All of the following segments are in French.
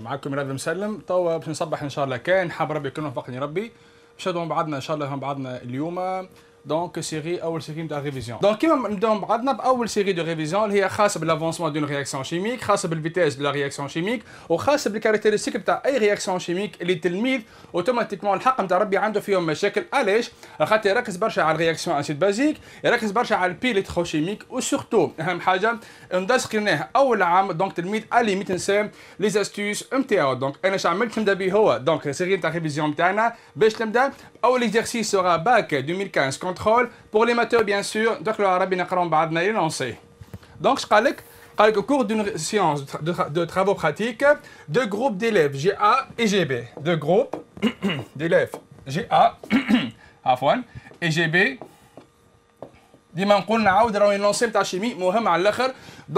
معكم راد مسلم. توا باش نصبح إن شاء الله كان. حاب ربي يكون وفقني ربي. باش بعضنا إن شاء الله بعضنا اليوم. دونك سيري اول سيري نتاع ريفيزيون دونك كيما نبداو بعضنا باول سيري دو ريفيزيون اللي هي خاصه بالافونسمون دون رياكسيون شيميك خاصه بالفيتيز دو لا رياكسيون شيميك وخاصه بالكاركتيرستيك نتاع اي رياكسيون شيميك اللي التلميذ اوتوماتيكمون الحق نتاع ربي عنده فيهم مشاكل علاش خاطر يركز برشا على الرياكسيون اسيد بازيك يركز برشا على البي الكتروشيميك وسورتو اهم حاجة ندرس اول عام دونك تلميذ الي نسى لي زاستوس نتاعو دونك أنا اش عملت نبدا به هو دونك سيري نتاع ريفيزيون نتاعنا باش نبدا اول اكزرسيس سورا باك 2015 كونترول بور ليماتور بيان سور دوك العربي نقراو بعضنا يلونسي دونك اش قال لك قال لك au cours d'une séance de, de travaux pratiques deux groupes d'élèves GA et GB deux groupes d'élèves GA عفوا et GB ديما نقول نعاود راهو لونسي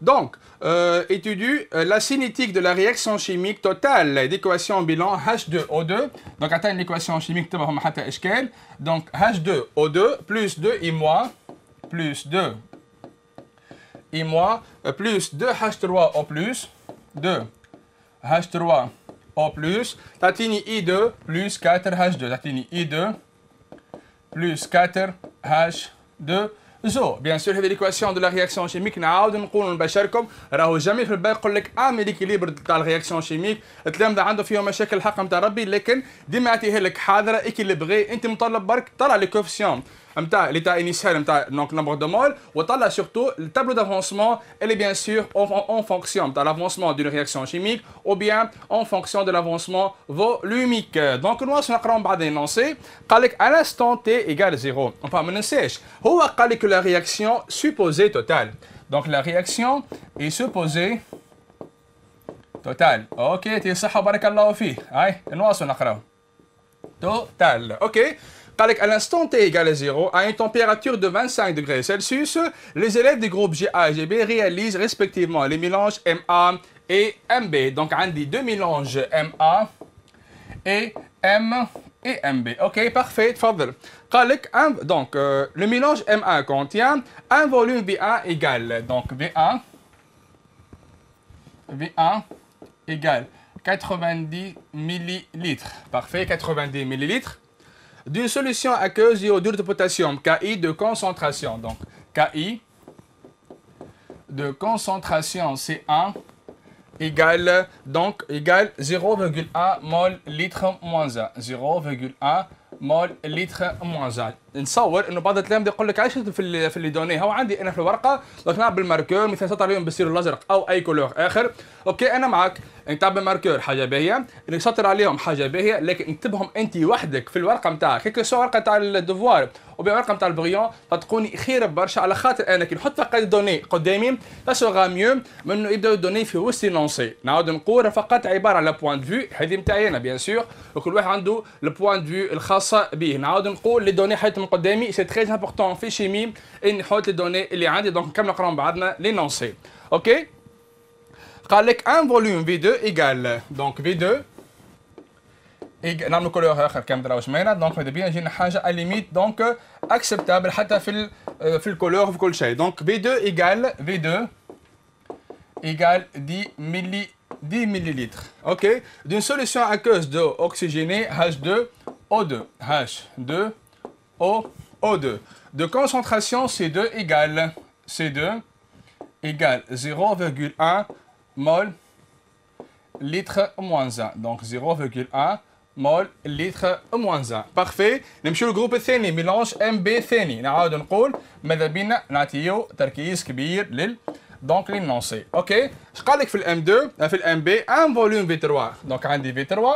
donc, euh, étudie euh, la cinétique de la réaction chimique totale. D'équation bilan H2O2. Donc, atteint l'équation chimique, donc H2O2 plus 2 I moi, plus 2 I moi, euh, plus 2H3O plus 2 H3O plus, I2 plus 4H2, t'atteignes I2 plus 4H2 H2 زو بيان سور هذه ليكواسيون دو لا رياكسيون شيميك نعاود نقول نبشركم راهو جامي في الباقي يقول لك اعمل ليكيليبر تاع الرياكسيون شيميك التلامذه عنده فيهم مشاكل الحق نتاع ربي لكن ديما يعطيها لك حاضرة اكيليبري انت مطلب برك طلع لي كوفيسيون نتاع ليتا انيسيال نتاع دونك نمبر دو مول وطلع سورتو التابلو دافونسمون اللي بيان سور اون فونكسيون نتاع لافونسمون دون رياكسيون شيميك او بيان اون فونكسيون دو لافونسمون فولوميك دونك نواصل نقراو بعدين نونسي قال لك à l'instant t égale 0 enfin ما ننساش هو قال لك la réaction supposée totale donc la réaction est supposée totale اوكي يعطيه الصحة وبارك الله فيه هاي نواصل نقراو total اوكي قال لك à l'instant T égale à 0, à une température de 25 degrés Celsius, les élèves des groupes GA et GB réalisent respectivement les mélanges MA et MB. Donc, on dit deux mélanges MA et M et MB. OK, parfait. Fadl. Donc, euh, le mélange MA contient un volume B1 égal. Donc, B1, B1 égale 90 millilitres. Parfait, 90 millilitres d'une solution aqueuse iodure de potassium, Ki de concentration. Donc, Ki de concentration C1 égale, égale 0,1 mol litre moins 1 0,1 mol litre moins 1. نصور إنه بعض الكلام يقول لك علاش في اللي في الليدوني هو عندي أنا في الورقة لكن بالماركور مثلا نسطر عليهم بالسير الأزرق أو أي كولور آخر. أوكي أنا معك. نتعب بالماركور حاجة باهيه نسطر عليهم حاجة باهيه لكن نكتبهم أنت وحدك في الورقة نتاعك هيك سو ورقة تاع الدفوار وبورقه نتاع البغيون فتكوني خير برشا على خاطر أنا كي نحط فقط دوني قدامي فسوغا ميو من إنه يبداو دوني في وسط نونسي نعاود نقول فقط عبارة على بوان دو هذه نتاعي أنا بيان سور وكل واحد عنده البوان دو الخاصة به. نعاود نقول لي دوني حياتهم قدامي سي تري امبورطون في شيمي اني نحط لي دوني اللي عندي دونك نكمل نقراهم بعضنا لي لونسي اوكي قال لك ان فوليوم في 2 ايجال دونك في 2 نعملوا كولور اخر كم دراو شمينا دونك ماذا بينا يجينا حاجه ليميت دونك اكسبتابل حتى في ال في الكولور في كل شيء دونك في 2 ايجال في 2 ايجال 10 ملي 10 millilitres, ok, d'une solution aqueuse d'eau oxygénée H2O2, H2O2, de concentration C2 égale C2 égale 0,1 mol litre moins 1, donc 0,1 مول لتر موان 1 بارفي نمشيو للجروب الثاني ميلانج ام بي ثاني نعاود نقول ماذا بينا نعطيو تركيز كبير لل دونك لي نونسي اوكي اش قال لك في الام 2 في الام بي ان فوليوم في 3 دونك عندي في 3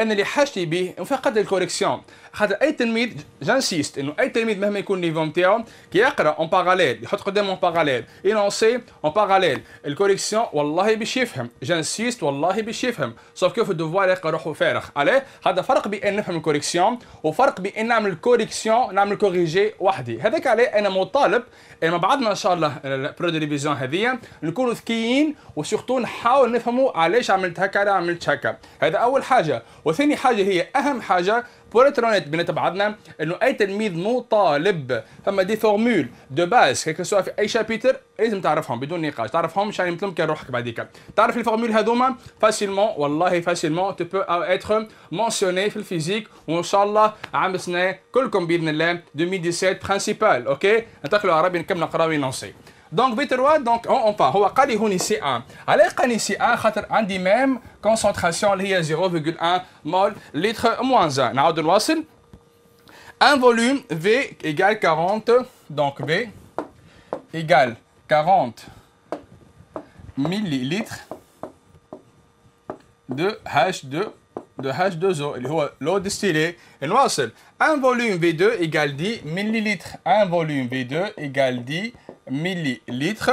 أنا اللي حاجتي به فقط الكوريكسيون خاطر أي تلميذ جانسيست إنه أي تلميذ مهما يكون النيفو نتاعو كي يقرا اون باراليل يحط قدامه اون باراليل ينونسي اون باراليل الكوريكسيون والله باش يفهم. جانسيست والله باش يفهم. سوف كيف الدوفوار يلقى روحه فارغ. عليه؟ هذا فرق بين نفهم الكوريكسيون وفرق بين نعمل الكوريكسيون نعمل كوريجي وحدي. هذاك عليه أنا مطالب مع بعضنا إن شاء الله البرو دي ريفيزيون هذيا نكونوا ذكيين وسورتو نحاول نفهموا علاش عملت هكا عملت هكا. هذا أول حاجة. وثاني حاجة هي أهم حاجة بوليترونيت بينات بعضنا إنه أي تلميذ مطالب فما دي فورمول دو باز كيك سوا في أي شابيتر لازم تعرفهم بدون نقاش. تعرفهم مش يعني تمكن روحك بعديك. تعرف الفورمول هذوما؟ فاسيلمون والله فاسيلمون تو بو اتر مونسيوني في الفيزيك وان شاء الله عام سنه كلكم بإذن الله 2017 برينسيبال أوكي؟ ننتقلوا عربي نكمل نقراو ونونسي دونك بي 3 دونك اون با هو قال لي هوني سي 1 علاش قال لي سي 1 خاطر عندي ميم كونسونطراسيون اللي هي 0.1 مول لتر موان 1 نعاود نواصل un volume V égale 40 donc V égale 40 millilitres de H2 de H2O اللي هو l'eau distillée نواصل un volume V2 égale 10 millilitres un volume V2 égale 10 millilitres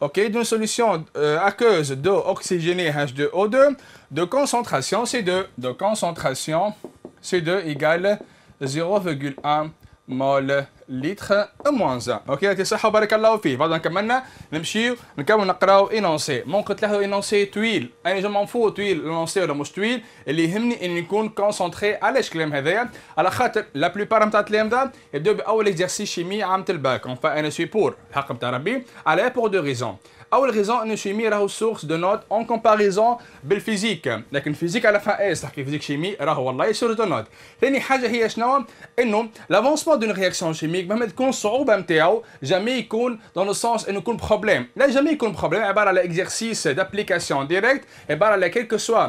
ok, d'une solution euh, aqueuse d'eau oxygénée H2O2 de concentration C2. De concentration C2 égale 0,1 mol moins 1 أوكي يعطي الصحة وبارك الله فيه بعد ما كملنا نمشيو نكمل نقراو اينونسي ممكن تلاحظوا اينونسي طويل أنا جو مون فو طويل اينونسي ولا مش طويل اللي يهمني اني نكون كونسونتري علاش الكلام هذايا على خاطر لا بلوبار نتاع الكلام ده يبداو بأول اكزرسيس شيمي عامة الباك اونفا أنا سوي بور الحق نتاع ربي. على بور دو ريزون اول ريزون انه الشيمي راهو سورس دو نوت اون كومباريزون بالفيزيك لكن الفيزيك على فا اس تحكي فيزيك شيمي راهو والله سورس دو نوت ثاني حاجه هي شنو انه لافونسمون دون رياكسيون شيميك مهما تكون الصعوبه نتاعو جامي يكون دون لو سونس انه يكون بروبليم لا جامي يكون بروبليم عباره على اكزرسيس دابليكاسيون ديريكت عباره على كيلكو سوا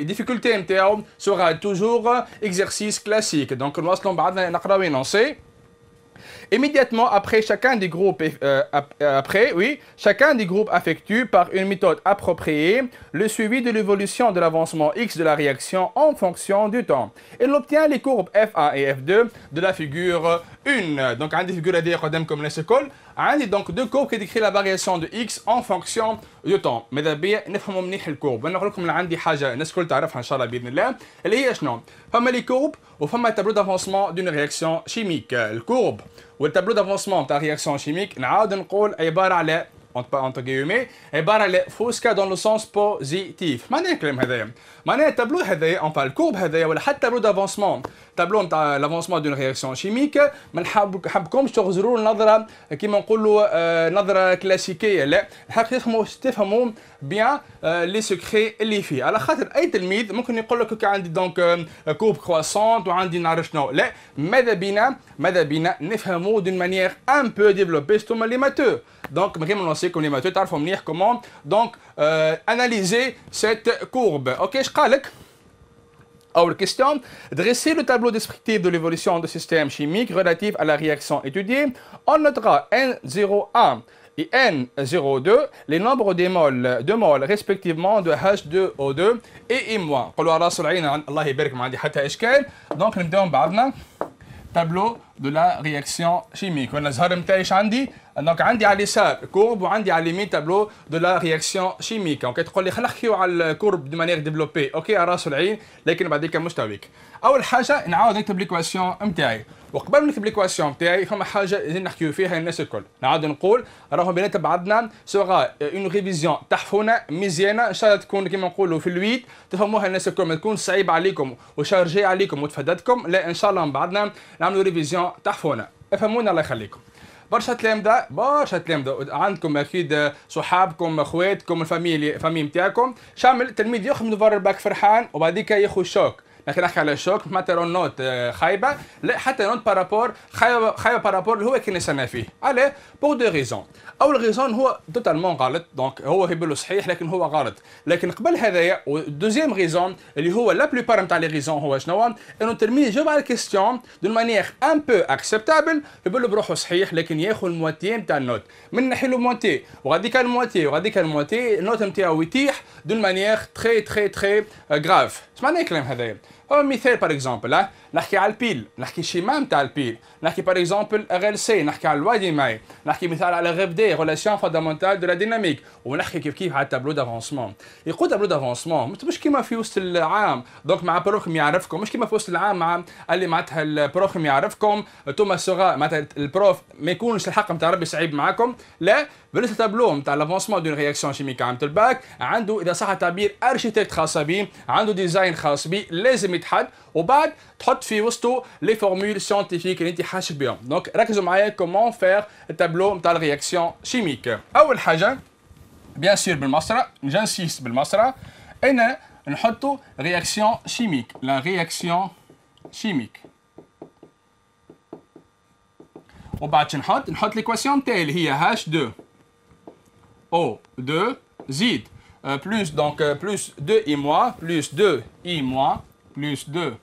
ديفيكولتي نتاعو سورا توجور اكزرسيس كلاسيك دونك نواصلوا بعضنا نقراو ينونسي Immédiatement après chacun des groupes, euh, après, oui, chacun des groupes effectue par une méthode appropriée le suivi de l'évolution de l'avancement X de la réaction en fonction du temps. Il obtient les courbes F1 et F2 de la figure 1. Donc, figures à dire comme les écoles, عندي deux courbes qui décrit la variation de x en fonction du temps. ماذا بيا نفهموا منيح الكورب أنا نقول لكم عندي حاجة الناس الكل تعرفها ان شاء الله باذن الله اللي هي شنو فما لي كورب وفما تابلو دافونسمون دون رياكسيون شيميك الكورب والتابلو دافونسمون تاع رياكسيون شيميك نعاود نقول عباره على entre guillemets عباره على فوسكا دون لو سونس بوزيتيف معناها الكلام هذايا معناها التابلو هذايا اونفا الكورب هذايا ولا حتى تابلو دافونسمون تابلو نتاع لافونسمون دون رياكسيون شيميك ما نحبكمش تغزروا النظره كيما نقولوا آه نظره كلاسيكيه لا الحق تفهموا بيان لي سكري اللي فيه على خاطر اي تلميذ ممكن يقول لك عندي دونك كورب كرواسونت وعندي نعرف شنو لا ماذا بينا ماذا بينا نفهموا دون مانيير ان بو ديفلوبي ستوما لي ماتو دونك من غير ما نوصيكم لي ماتو تعرفوا منيح كومون دونك اناليزي سيت كورب اوكي اش قالك Autre question, dresser le tableau descriptif de l'évolution du système chimique relatif à la réaction étudiée. On notera N01 et N02 les nombres des moles, de moles respectivement de H2O2 et I-. قولوا على راس tableau de la réaction chimique. وأنا الزهر نتاعي إيش عندي؟ دونك عندي على اليسار كورب وعندي على اليمين تابلو دو لا رياكسيون شيميك أوكي تقول لي خلينا نحكيو على الكورب دو مانيير ديفلوبي أوكي على راس العين لكن بعديك مستويك اول حاجة نعاود نكتب ليكواسيون نتاعي وقبل ما نكتب ليكواسيون نتاعي فما حاجة لازم نحكيو فيها الناس الكل. نعاود نقول راهو بينات بعضنا سوغا اون ريفيزيون تحفونه مزيانة إن شاء الله تكون كيما نقولوا في الويت تفهموها الناس الكل ما تكون صعيب عليكم وشارجي عليكم وتفدتكم. لا إن شاء الله من بعدنا نعملوا ريفيزيون تحفونه افهمونا الله يخليكم. برشا تلامذة برشا تلامذة عندكم أكيد صحابكم أخواتكم الفاميلي الفامي نتاعكم شامل تلميذ يخرج من دفار الباك فرحان وبعديك ياخذ شوك لكن نحكي على شوك مثلا نوت آه، خايبة. لا حتى نوت بارابور خايبة خايبة بارابور اللي هو كان نستنى فيه. عليه بور دو ريزون أول ريزون هو توتالمون غلط. دونك هو يبلو صحيح لكن هو غلط. لكن قبل هذايا ودوزيام ريزون اللي هو لا بلوبار نتاع لي ريزون هو شنو؟ إنه التلميذ يجاوب على الكيستيون دون مانيير ان بو اكسبتابل يقول بروحه صحيح لكن ياخذ المواتي نتاع النوت. من نحي له مواتي وغاديك المواتي وغاديك المواتي النوت نتاعو يتيح دون مانيير تري تري تري غراف اش معناه الكلام هذايا؟ Un mithel, par exemple. Hein? نحكي على البيل نحكي شيما نتاع البيل. نحكي باغ اكزومبل ار ال سي نحكي على الوادي ماي نحكي مثال على غيف دي ريلاسيون فوندامونتال دو لا ديناميك ونحكي كيف كيف على التابلو دافونسمون يقول تابلو دافونسمون مش كيما في وسط العام. دونك مع بروخم يعرفكم. مش كيما في وسط العام مع اللي معناتها البروخم يعرفكم. توما سوغا معناتها البروف ما يكونش الحق نتاع ربي صعيب معاكم. لا بالنسبة للتابلو نتاع لافونسمون دون رياكسيون شيميك عام الباك عنده إذا صح التعبير اركيتكت خاصه به عنده ديزاين خاص به لازم يتحد. وبعد تحط في وسطه لي فورمول سيانتيفيك اللي انت حاشك بهم دونك ركزوا معايا كومون فير التابلو نتاع الرياكسيون شيميك اول حاجه بيان سور بالمسرح جانسيست بالمسرح ان نحطوا رياكسيون شيميك لا رياكسيون شيميك وبعد شو نحط نحط ليكواسيون تاعي اللي هي هاش 2 او 2 زيد بلوس دونك بلوس 2 اي موا بلوس 2 اي موا plus 2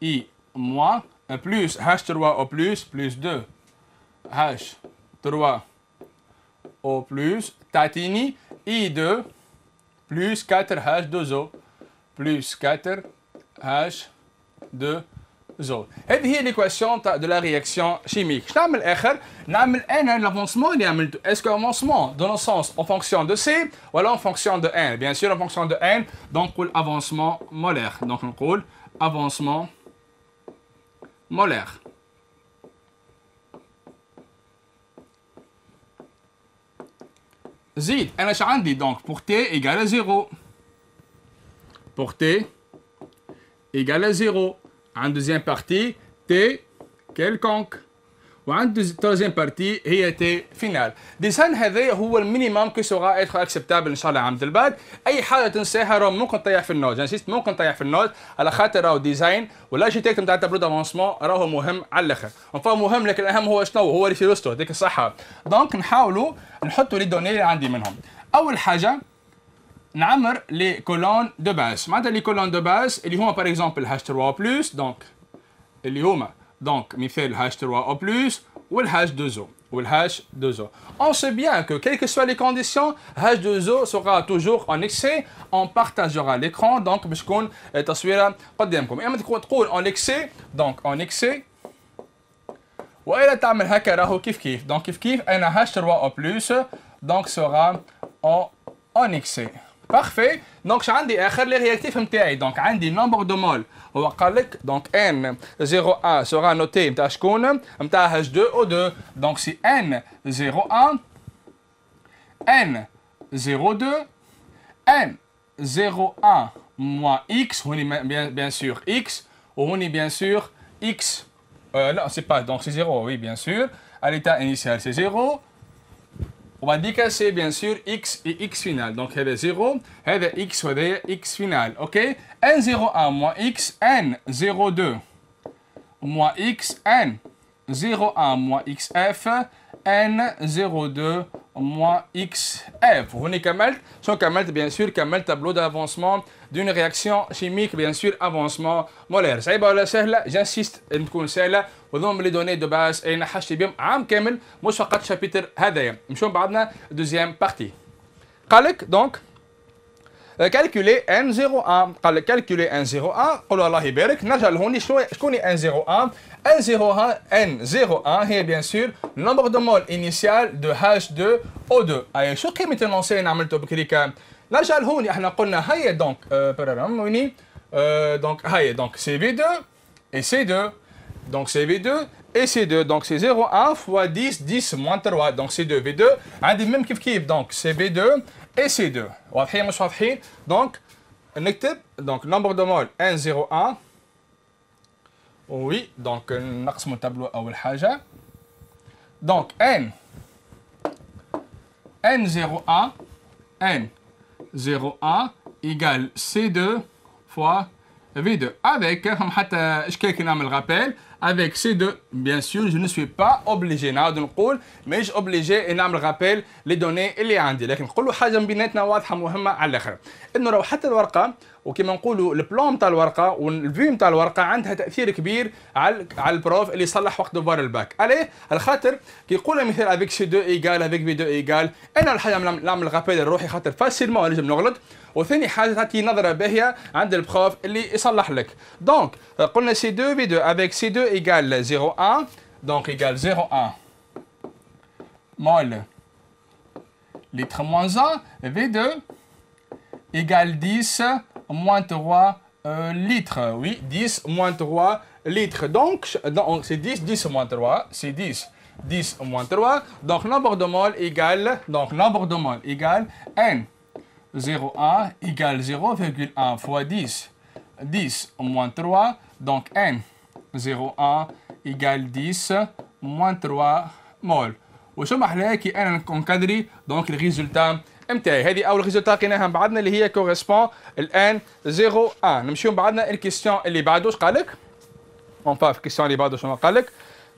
i moins plus h3 au plus plus 2 h3 au plus tatini i2 plus 4 h2o plus 4 et bien, l'équation de la réaction chimique. Nous avons l'air, nous l'avancement. Est-ce qu'avancement, dans un sens, en fonction de C ou en fonction de N? Bien sûr, en fonction de N, donc, on molaire. Donc, on l'avancement molaire. Z, on a l'air, donc, pour T égale à 0. Pour T égale à 0. عن دوزيام بارتي تي كيلكونك وعند توزيام بارتي هي تي فينال ديسان هذا هو المينيموم كي سوغا اتخ اكسبتابل ان شاء الله عند البعد أي حاجة تنساها راه ممكن تطيح في النوت. انسيست ممكن تطيح في النوت. على خاطر راهو ديزاين ولا جيتيك نتاع تابلو دافونسمون راهو مهم على الأخر. فهو مهم لكن الأهم هو شنو؟ هو ريفيروستو هذيك الصحة. دونك نحاولوا نحطوا لي دوني اللي عندي منهم. أول حاجة نعمر لي كولون دو باز معناتها لي كولون دو باز اللي هما باغ اكزومبل هاش 3 بلس دونك اللي هما دونك مثال هاش 3 او بلس والهاش 2 زو والهاش 2 زو on sait bien que quelles que soient les conditions hash 2 زو sera toujours en excès on partagera l'écran donc باش تكون تصويره قدامكم اما تكون تقول en excès donc en excès والا تعمل هكا راهو كيف كيف دونك كيف كيف انا هاش 3 او بلس دونك sera en en excès بارفي دونك شو عندي اخر لي رياكتيف نتاعي دونك عندي نومبر دو مول هو قال لك دونك ان 0 1 سورا نوتي نتاع شكون نتاع هاش 2 او 2 دونك سي ان 0 1 ان 0 2 ان 0 1 moins x هوني bien, bien sûr x وهوني bien sûr x euh, non c'est pas donc c'est 0 oui bien sûr à l'état initial c'est 0 On va dire que c'est bien sûr x et x final. Donc, il y a 0, il y x et x final. OK? N01 moins x, N02 moins x, N01 moins xf, N02 moins xf. Vous voyez Kamel Sur Kamel, bien sûr, Kamel, tableau d'avancement d'une réaction chimique, bien sûr, avancement molaire. Ça ولا سهلة جانسيست ان تكون سهلة وذوم لي دوني دو باز انا حشت بهم عام كامل مش فقط شابيتر هذايا نمشيو بعدنا دوزيام بارتي قال لك دونك كالكولي ان 01 قال لك كالكولي ان 01 قولوا الله يبارك نرجع لهوني شكون ان 01 ان 01 ان 01 هي بيان سور نومبر دو مول انيسيال دو H2 O2 اي شو قيمة النونسي اللي عملته بكريكا نرجع لهوني احنا قلنا هيا دونك برارام ويني دونك هيا دونك سي في 2 et C2 donc c'est V2 et C2 donc c'est 0,1 fois 10 10 moins 3 donc c'est 2 V2 عندي même كيف كيف donc c'est V2 et C2 واضحين مش واضحين donc نكتب donc nombre de mol N01 oui donc نقسم التابلو أول حاجة donc N N01 N01 égale C2 fois V2 avec هم حتى اشكال كي نعمل رابيل avec C2 bien sûr je ne suis pas obligé نعاود نقول ماهيش obligé نعمل رابيل لي دوني اللي عندي لكن نقولوا حاجه من بيناتنا واضحه مهمه على الاخر انه لو حتى الورقه وكما نقولوا البلان نتاع الورقة والفيو نتاع الورقة عندها تأثير كبير على على البروف اللي يصلح وقت دوبار الباك. عليه على خاطر كي يقول مثال افيك سي 2 ايجال افيك في 2 ايجال أنا الحاجة نعمل رابيل الروحي خاطر فاسيلمون نجم نغلط. وثاني حاجة تعطي نظرة باهية عند البروف اللي يصلح لك. دونك قلنا سي 2 في 2 افيك سي 2 ايجال 0 1 دونك ايجال 0 1 مول. litre moins 1 V2 égale 10 moins 3 euh, litres. Oui, 10 moins 3 litres. Donc, donc c'est 10, 10 moins 3, c'est 10. 10 moins 3, donc nombre de moles égale, donc nombre de moles égale N. 0,1 égale 0,1 fois 10. 10 moins 3, donc N. 0,1 égale 10 moins 3 moles. وشو محلاها كي انا نكادري دونك الريزولتا نتاعي هذه اول ريزولتا لقيناها بعدنا اللي هي كوريسبون الان 0 1 نمشيو بعدنا الكيستيون اللي بعده اش قال لك اون في الكيستيون اللي بعده شنو قال لك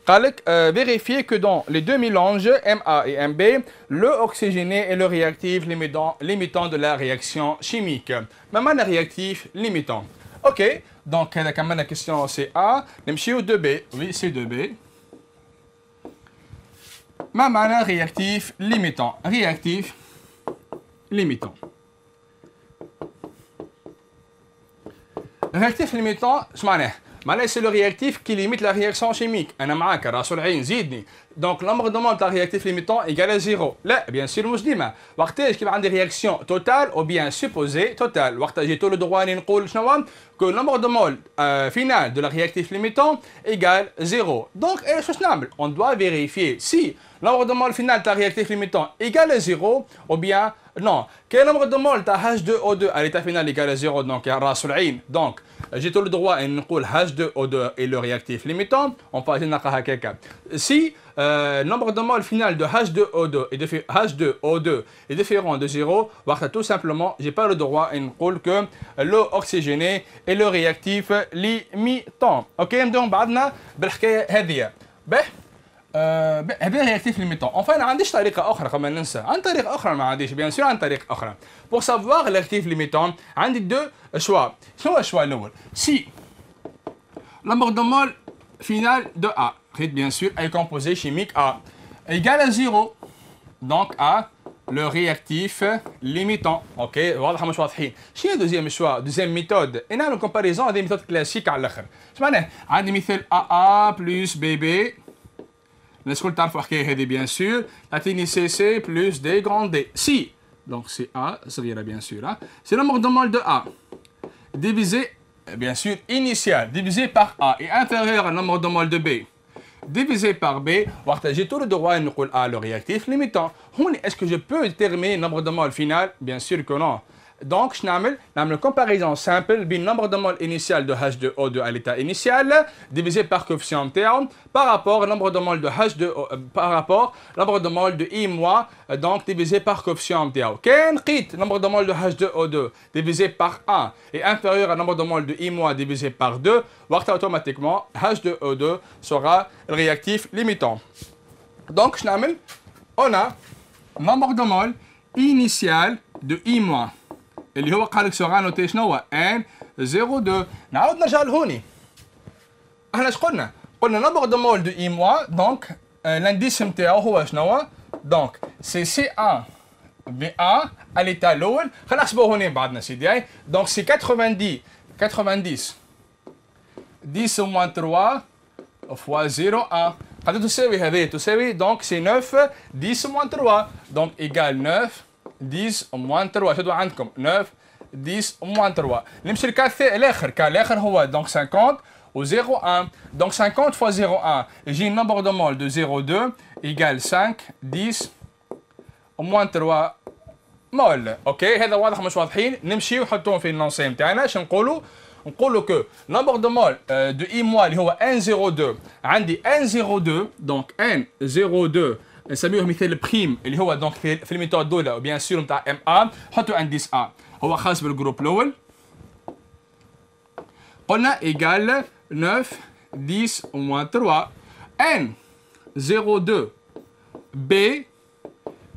قال لك vérifier que dans les deux mélanges MA et MB le oxygéné est le réactif limitant, limitant de la réaction chimique ما معنى réactif limitant ok donc هذا كمان question c'est A نمشيو 2B oui c'est 2B ما معنى réactif limitant réactif limitant réactif limitant اش معناه معناه سي لو رياكتيف كي ليميت لا رياكسيون شيميك انا معاك راس العين زيدني دونك نمبر دو تاع رياكتيف ليميتون ايكال زيرو لا بيان سور مش ديما وقتاش كيف عندي رياكسيون توتال او بيان سوبوزي توتال وقتها جيتو لو دغواني نقول شنو كو نمبر دو مول فينال دو لا رياكتيف ليميتون ايكال زيرو دونك ايش واش نعمل اون دوا فيريفي سي نمبر دو مول فينال تاع رياكتيف ليميتون ايكال زيرو او بيان non. Quel nombre de moles t'as H2O2 à l'état final égal à 0, donc hein, Donc, j'ai tout le droit à une H2O2 et le réactif limitant. On peut dire Si le euh, nombre de moles final de H2O2 est différent de 0, tout simplement, j'ai pas le droit hein, à une que l'eau oxygénée et le réactif limitant. Ok, donc, on ben, va هذه به هذا رياكتيف ليميتون اونفا انا ما عنديش طريقه اخرى قبل ننسى عندي طريقه اخرى ما عنديش بيان سور عندي طريقه اخرى بور سافوار رياكتيف ليميتون عندي دو شوا شنو هو الشوا الاول سي لامبر دو مول فينال دو ا خيط بيان سور اي كومبوزي شيميك ا ايجال ا زيرو دونك ا لو رياكتيف ليميتون اوكي واضحه مش واضحين شنو دوزيام شوا دوزيام ميثود نعمل كومباريزون هذه ميثود كلاسيك على الاخر اش معناه عندي مثال ا ا بلس بي Nisqul Tarf Waqih bien sûr. La TNIC, CC plus D grand D. Si, donc c'est A, Sghira bien sûr. Hein. C'est le nombre de A. Divisé, bien sûr, initial, divisé par A. Et intérieur, le nombre de B. Divisé par B, j'ai tout le droit à A, le réactif limitant. Est-ce que je peux déterminer le nombre de mol final Bien sûr que non. Donc, je vais une comparaison simple le nombre de moles initial de H2O2 à l'état initial divisé par coefficient terme par rapport au nombre de moles de H2O euh, par rapport au nombre de moles de I- euh, donc divisé par coefficient terme. Quel nombre de moles de H2O2 divisé par 1 est inférieur au nombre de moles de I- divisé par 2, automatiquement H2O2 sera le réactif limitant. Donc, je on a nombre de moles initial de I- اللي هو قال لك سوغا نوتي شنو هو ان 02 نعاود نرجع لهوني. إحنا اش قلنا؟ قلنا نمبر دو مول دو اي موا دونك الانديس نتاعو هو شنو دونك سي سي 1 في 1 اليتا الأول خلينا نحسبوه هوني بعدنا سيدي. دونك سي 90 90 10 موان 3 فوا 0 1 قد تساوي هذه تساوي دونك سي 9 10 موان 3 دونك ايكال 9 10 moins 3 شدوا عندكم. 9 10 moins 3 نمشي للكا الآخر. كا الآخر هو دونك 50 و 0 1 دونك 50 fois 0 1 يجي nombre de mol de 0 2 égale 5 10 moins 3 مول. أوكي هذا واضح مش واضحين. نمشي ونحطوهم في النونسي نتاعنا اش نقولوا؟ نقولوا كو نمبر دو مول دو اي موا اللي هو 102 عندي 102 دونك 102 نسميوه مثال بريم اللي هو دونك في, في الميثود الاولى بيان سور نتاع ام ا حطوا انديس ا هو خاص بالجروب الاول On a égal 9, 10 moins 3. N, 0,2. B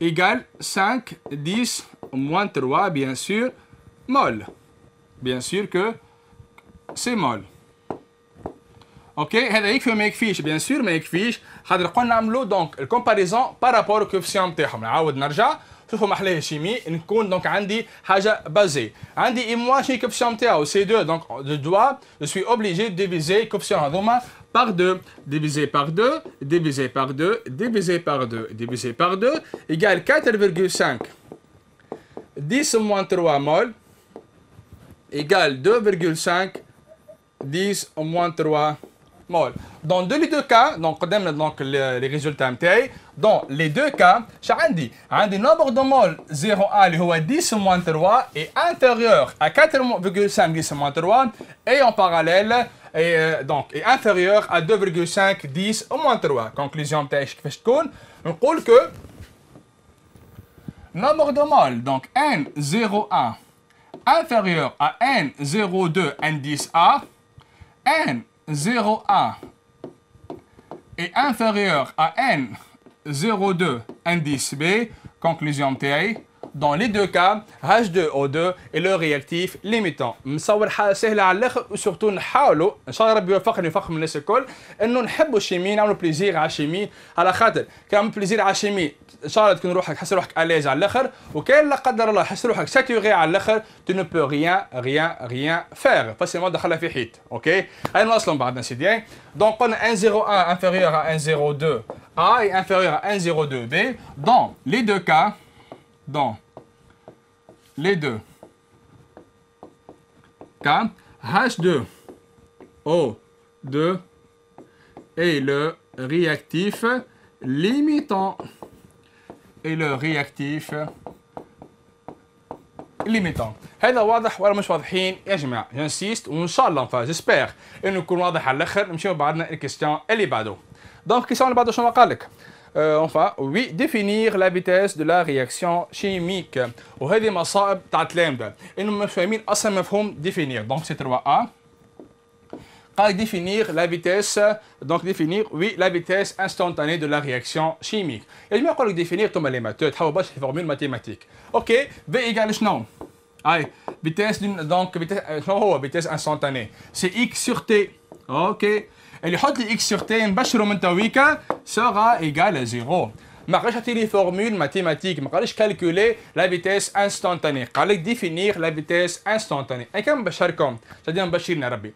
égale 5, 10 moins 3, bien sûr, mol. Bien sûr que c'est mol. Ok, هذا يكفي ما يكفيش bien sûr ما يكفيش خاطر قلنا نعملوا دونك الكومباريزون بارابور كوفسيون نتاعهم نعاود نرجع شوفوا محلاه شيمي نكون دونك عندي حاجه بازي عندي اي موا شي كوفسيون نتاعو سي 2 دونك جو دوا جو سوي اوبليجي دو ديفيزي كوفسيون هذوما par 2, divisé par 2, divisé par 2, divisé par 2, divisé par 2, égale 4,5. 10 moins 3 mol, égale 2,5, 10 moins 3 mol. Dans les deux cas, donc, donc les résultats dans les deux cas, j'ai un nombre de mol 0,1 qui 10 moins 3 est inférieur à 4,5 10 moins 3 et en parallèle et euh, donc est inférieur à 2,5 10 au moins 3 conclusion تاعي كيفاش تكون نقول que nombre de mol donc n01 inférieur à n02 n10a 0A est inférieur à N02, indice B, conclusion TI, dans les deux cas H2O2 est le réactif limitant مصور حاجه سهله على الاخر وسورتو نحاولوا ان شاء الله ربي يوفقني ويوفقكم الناس الكل انه نحبوا الشيمي نعملوا بليزير على الشيمي على خاطر كان بليزير على الشيمي ان شاء الله تكون روحك تحس روحك اليز على الاخر وكان لا قدر الله تحس روحك ساتوري على الاخر تو نو بو ريان ريان ريان فير فاسيلمون دخلها في حيط اوكي هاي نواصلوا بعدنا سيدي دونك قلنا 101 inférieur à 102 A est inférieur à 102 B dans les deux cas dans les deux cas, H2O2 est le réactif limitant et le réactif limitant هذا واضح ولا مش واضحين يا جماعه جنسيست وان شاء الله فا جيسبيغ انه يكون واضح على الاخر نمشيو بعدنا الكيستيون اللي بعده دونك الكيستيون اللي بعده شنو قال لك euh, enfin, oui, définir la vitesse de la réaction chimique. وهذه مصائب تاع التلامذة انهم مش فاهمين اصلا مفهوم définir. Donc c'est 3A. قال définir la vitesse, donc définir, oui, la vitesse instantanée de la réaction chimique. يا جماعة يقول لك définir ثم لي ماتود تحاول باش فورمول ماتيماتيك. اوكي V égale شنو؟ اي vitesse d'une donc vitesse شنو هو vitesse instantanée؟ c'est x sur t. اوكي. اللي يحط لي x sur t نبشره من تويكا sera égal à 0 ما قالش عطي لي فورمول ماتيماتيك ما قالش كالكولي لا فيتيس انستونتاني قال لك ديفينير لا فيتيس انستونتاني اي كان نبشركم شادي نبشرنا ربي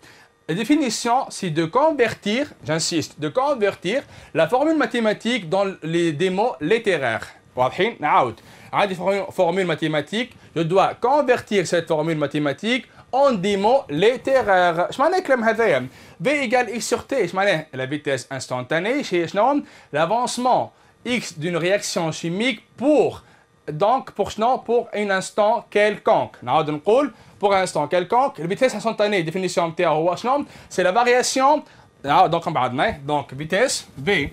La définition, c'est de convertir, j'insiste, de convertir la formule mathématique dans les, des mots littéraires. واضحين؟ نعاود. عندي formule mathématique, je dois convertir cette formule mathématique en des mots littéraires. اش معناه الكلام هذايا؟ V égale x sur t, اش معناه؟ La vitesse instantanée, chez شنو؟ L'avancement x d'une réaction chimique pour donc pour شنو؟ Pour un instant quelconque. نعاود نقول pour un instant quelconque, la vitesse instantanée, définition نتاعو هو شنو؟ C'est la variation donc بعدنا donc vitesse v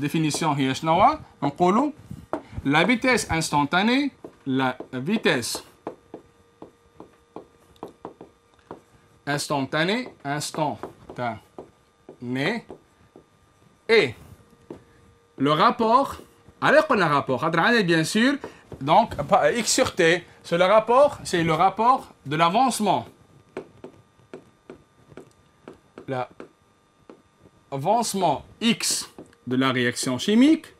définition هي شنو؟ نقولوا la vitesse instantanée, la vitesse instantanée, instantanée, et le rapport, alors qu'on a rapport, bien sûr, donc x sur t, c'est le rapport, c'est le rapport de l'avancement. L'avancement x de la réaction chimique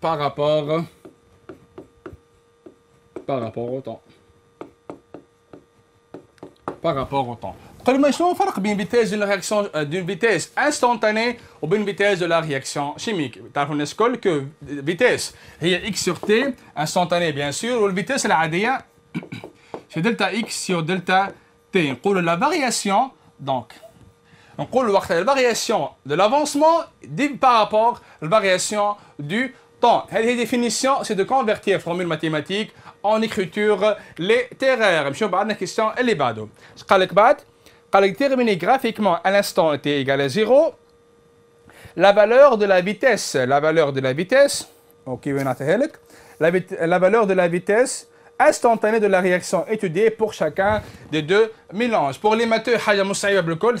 par rapport par rapport au temps par rapport au temps قل شنو الفرق بين فيتيز d'une réaction d'une vitesse instantanée وبين فيتيز de la réaction chimique تعرفوا الناس الكل كو فيتيس هي x sur t instantanée bien sûr والفيتيس العاديه c'est delta x sur delta t نقولوا la variation donc نقول وقت la variation de l'avancement par rapport à la variation du temps. La définition, c'est de convertir la formule mathématique en écriture littéraire. Je vais la question اللي بعده. قال لك بعد قال لك déterminer graphiquement à l'instant t égale à 0 la valeur de la vitesse, la valeur de la vitesse Ok, la, la valeur de la vitesse instantanée de la réaction étudiée pour chacun des deux mélanges. Pour les matheux, pour les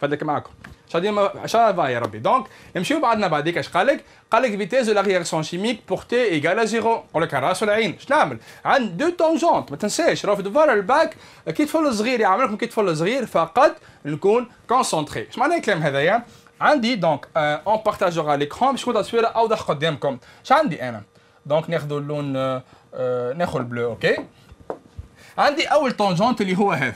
فدك ديما عشان فا يا ربي. دونك نمشيو بعدنا بعديك اش قال لك؟ قال لك فيتيس دو لا رياكسيون شيميك بورتي ايجال 0. نقول لك راس العين، اش نعمل؟ عند دو تونجونت ما تنساش راهو في دفار الباك كي طفل صغير يعمل لكم كي طفل صغير فقط نكون كونسونتري. اش معنى الكلام هذايا؟ عندي دونك اون بارتاجوغا ليكرون باش تكون تصويره اوضح قدامكم اش عندي أنا دونك ناخذ اللون ناخذ البلو أوكي عندي أول طونجونت اللي هو هذا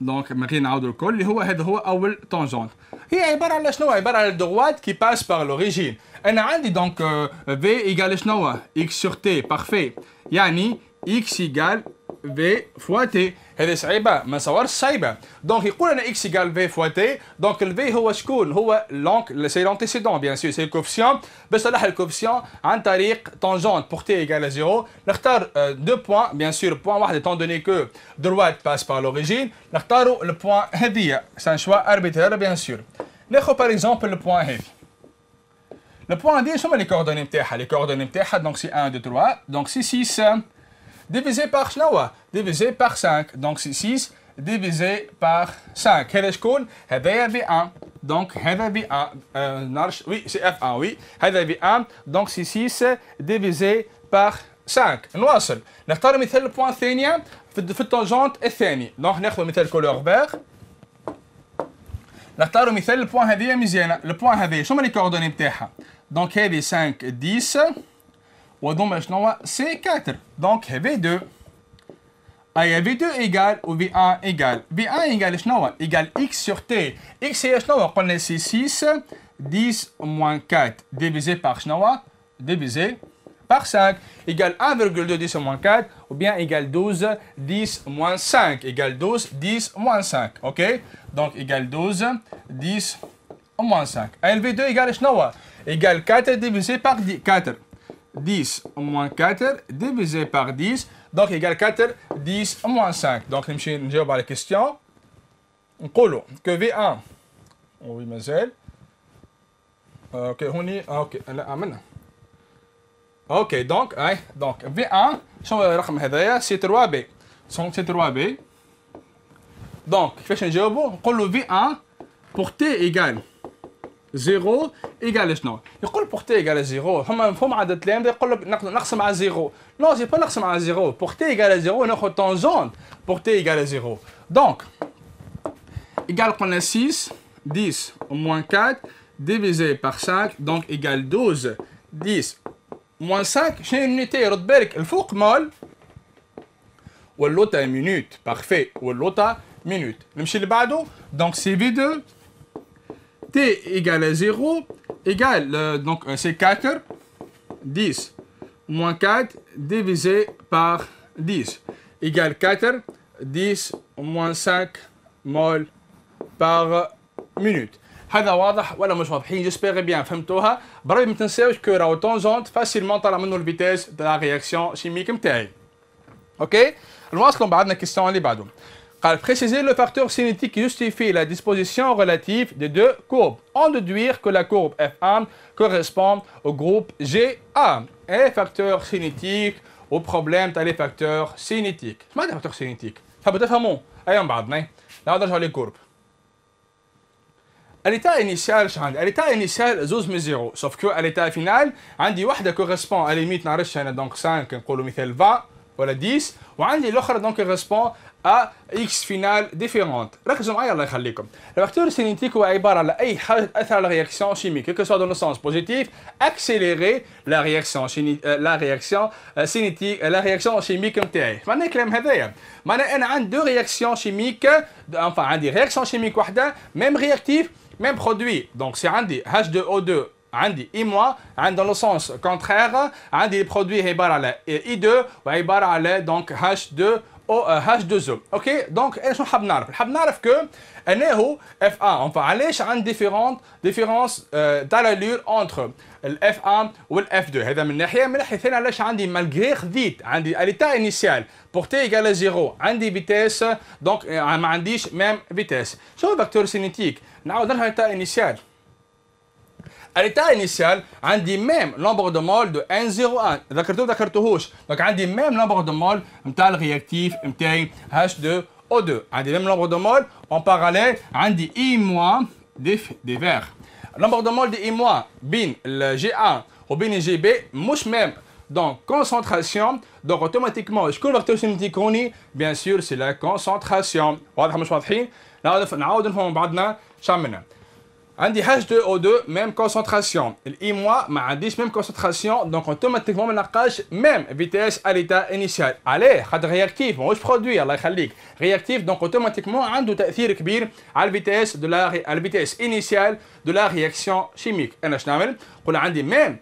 دونك ما غير نعاودوا الكل اللي هو هذا هو اول طونجونت هي عباره على شنو عباره على الدروات كي باس بار لوريجين انا عندي دونك في ايجال شنو اكس سور تي بارفي يعني اكس ايجال V fois T هذه صعيبة ما صورش صعيبة دونك يقول أنا X égale V fois T دونك ال V هو شكون هو لونك سي لانتيسيدون بيان سور سي الكوفسيون بصلاح الكوفسيون عن طريق تانجونت pour T égale à 0 نختار دو بوان بيان سور بوان واحد étant donné que droite passe par l'origine نختاروا البوان هذيا سان شوا اربيترير بيان سور ناخذ باغ اكزومبل البوان هذي البوان هذي شنو لي كوردوني نتاعها لي كوردوني نتاعها دونك سي 1 2 3 دونك سي 6 divisé par شنو divisé par 5 donc c'est 6 divisé par 5 هذا شكون هذايا في 1 donc هذا في 1 نعرفش oui c'est F1 oui هذا في 1 donc c'est 6 divisé par 5 نواصل نختار مثال البوان الثانية في التونجونت الثاني دونك ناخذ مثال كولور فيغ نختاروا مثال البوان هذه مزيانه البوان هذه شنو لي كوردوني نتاعها دونك هذه 5 10 ودوما شنو سي 4 دونك V2 اي V2 égale و V1 égale V1 égale شنو égale x sur t x هي شنو قلنا سي 6 10 moins 4 divisé par شنو divisé par 5 égale 1,2 10 moins 4 ou bien égale 12 10 moins 5 égale 12 10 moins 5 ok donc égale 12 10 moins 5 LV2 égale شنو égale 4 divisé par 4 10 moins 4 divisé par 10, donc égale 4, 10 moins 5. Donc, nous allons la question. que V1, oui, mazel. Euh, ok, ah, on est, ok, là, maintenant. Ok, donc, V1, c'est 3B. C'est 3B. Donc, je vais changer V1 pour T égale 0 ايجال شنو؟ يقول بورتي ايجال 0 هما مفهوم عدد لامدا يقول لك نقسم على 0 نو سي با نقسم على 0 بورتي ايجال 0 ناخذ طونجونت بورتي ايجال 0 دونك ايجال قلنا 6 10 moins 4 divisé par 5 donc égale 12 10 moins 5 شنو اليونيتي رد بالك الفوق مول واللوطا مينوت بارفي واللوطا مينوت نمشي اللي بعده دونك سي في 2 t égale à 0 égale, euh, donc euh, c'est 4, 10 moins 4 divisé par 10 égale 4, 10 moins 5 mol par minute. هذا واضح ولا مش واضحين جيسبيغ بيان فهمتوها بربي ما تنساوش كو راهو طونجونت فاسيلمون طالع منه الفيتيس دو لا رياكسيون شيميك نتاعي اوكي نواصلوا بعدنا كيستيون اللي بعده préciser le facteur cinétique qui justifie la disposition relative des deux courbes. On déduire que la courbe F1 correspond au groupe GA. Et facteur cinétique au problème t'as les facteurs cinétiques. ما les facteurs cinétiques حابة تفهموا أيام بعضنا نعود نرجع للكورب l'état initial شو عندي l'état initial زوز من زيرو sauf que l'état final عندي واحدة correspond à limite نعرفش أنا donc 5 نقولوا مثال 20 ولا 10 وعندي الأخرى donc correspond ا اكس فينال ديفيرونت ركزوا معايا الله يخليكم الفاكتور سينيتيك هو عباره على اي حاجه تاثر على رياكسيون شيميك كو سوا دون سونس بوزيتيف اكسيليري لا رياكسيون لا رياكسيون سينيتيك لا رياكسيون شيميك نتاعي معناها الكلام هذايا معناها انا عندي دو رياكسيون شيميك انفا عندي رياكسيون شيميك واحده ميم رياكتيف ميم برودوي دونك سي عندي H2O2 عندي اي موا عندي dans le sens contraire عندي البرودوي عباره على اي 2 وعباره على دونك هاش 2 أو هاش 2 زو أوكي دونك أنا شنو حاب نعرف حاب نعرف كو انه اف 1 اون علاش عندي ديفيرونت ديفيرونس تاع لالور انتر الاف 1 والاف 2 هذا من ناحيه من ناحيه ثانية علاش عندي مالغري خذيت عندي اليتا انيسيال بور تي ايكال زيرو عندي فيتيس دونك ما عنديش ميم فيتيس شنو فاكتور سينيتيك نعاود نرجع للتا انيسيال À l'état initial, عندي ميم نمبر دو مول دو أن، ذكرته ذكرتهوش، دونك عندي ميم لومبر دو مول نتاع الرياكتيف نتاعي هاش دو أو دو، عندي ميم لومبر دو مول اون باراليل عندي اي موان دي دي فيغ لومبر دو مول دي اي موان بين الجي 1 وبين الجي بي مش ميم. Donc, concentration. Donc, automatiquement, je connais l'octosynthie qu'on bien sûr, c'est la concentration. واضح مش واضحين؟ نعاود نعاود نفهم بعضنا. شمنا. عندي H2O2 même concentration الاي موا ما عنديش même concentration donc automatiquement ما نلقاش même vitesse à l'état initial عليه خاطر رياكتيف ماهوش برودوي الله يخليك رياكتيف donc automatiquement عنده تاثير كبير على الفيتيس دو لا على الفيتيس initiale de la réaction chimique انا اش نعمل نقول عندي même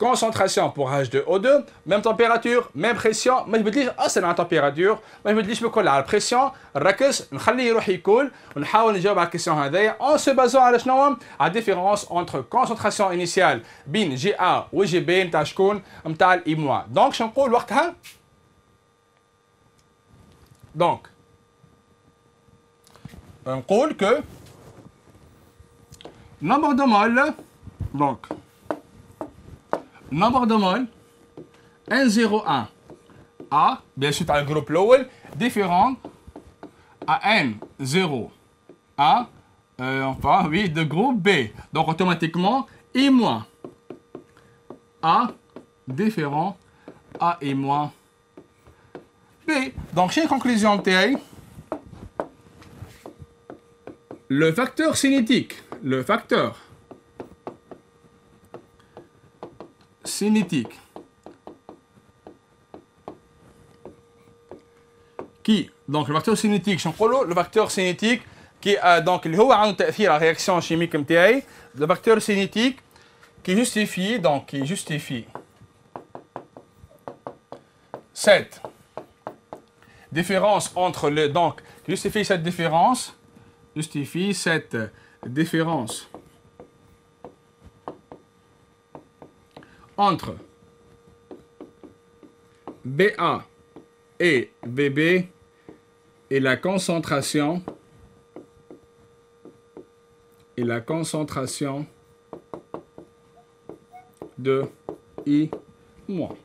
concentration pour H2O2 même température même pression ما يبدليش اصلا على température ما يبدليش بكل على البريسيون نركز نخليه يروح يكول ونحاول نجاوب على الكيسيون هذايا اون سو بازون على شنو على ديفيرونس اونتر كونسنتراسيون انيسيال بين جي ا و جي بي نتاع شكون نتاع الاي موا دونك شنو نقول وقتها دونك نقول كو nombre de mol donc nombre de mol 101 A bien sûr على الجروب الاول différent à N0 A euh, enfin oui de groupe B donc automatiquement I moins A différent A et moins B donc chez conclusion TI le facteur cinétique le facteur cinétique qui donc le facteur cinétique شنقولوا le facteur cinétique qui a donc اللي هو عنده تأثير على الرياكسيون شيميك نتاعي le facteur cinétique qui justifie donc qui justifie cette différence entre les donc qui justifie cette différence justifie cette différence entre BA et BB et la concentration et la concentration de I moins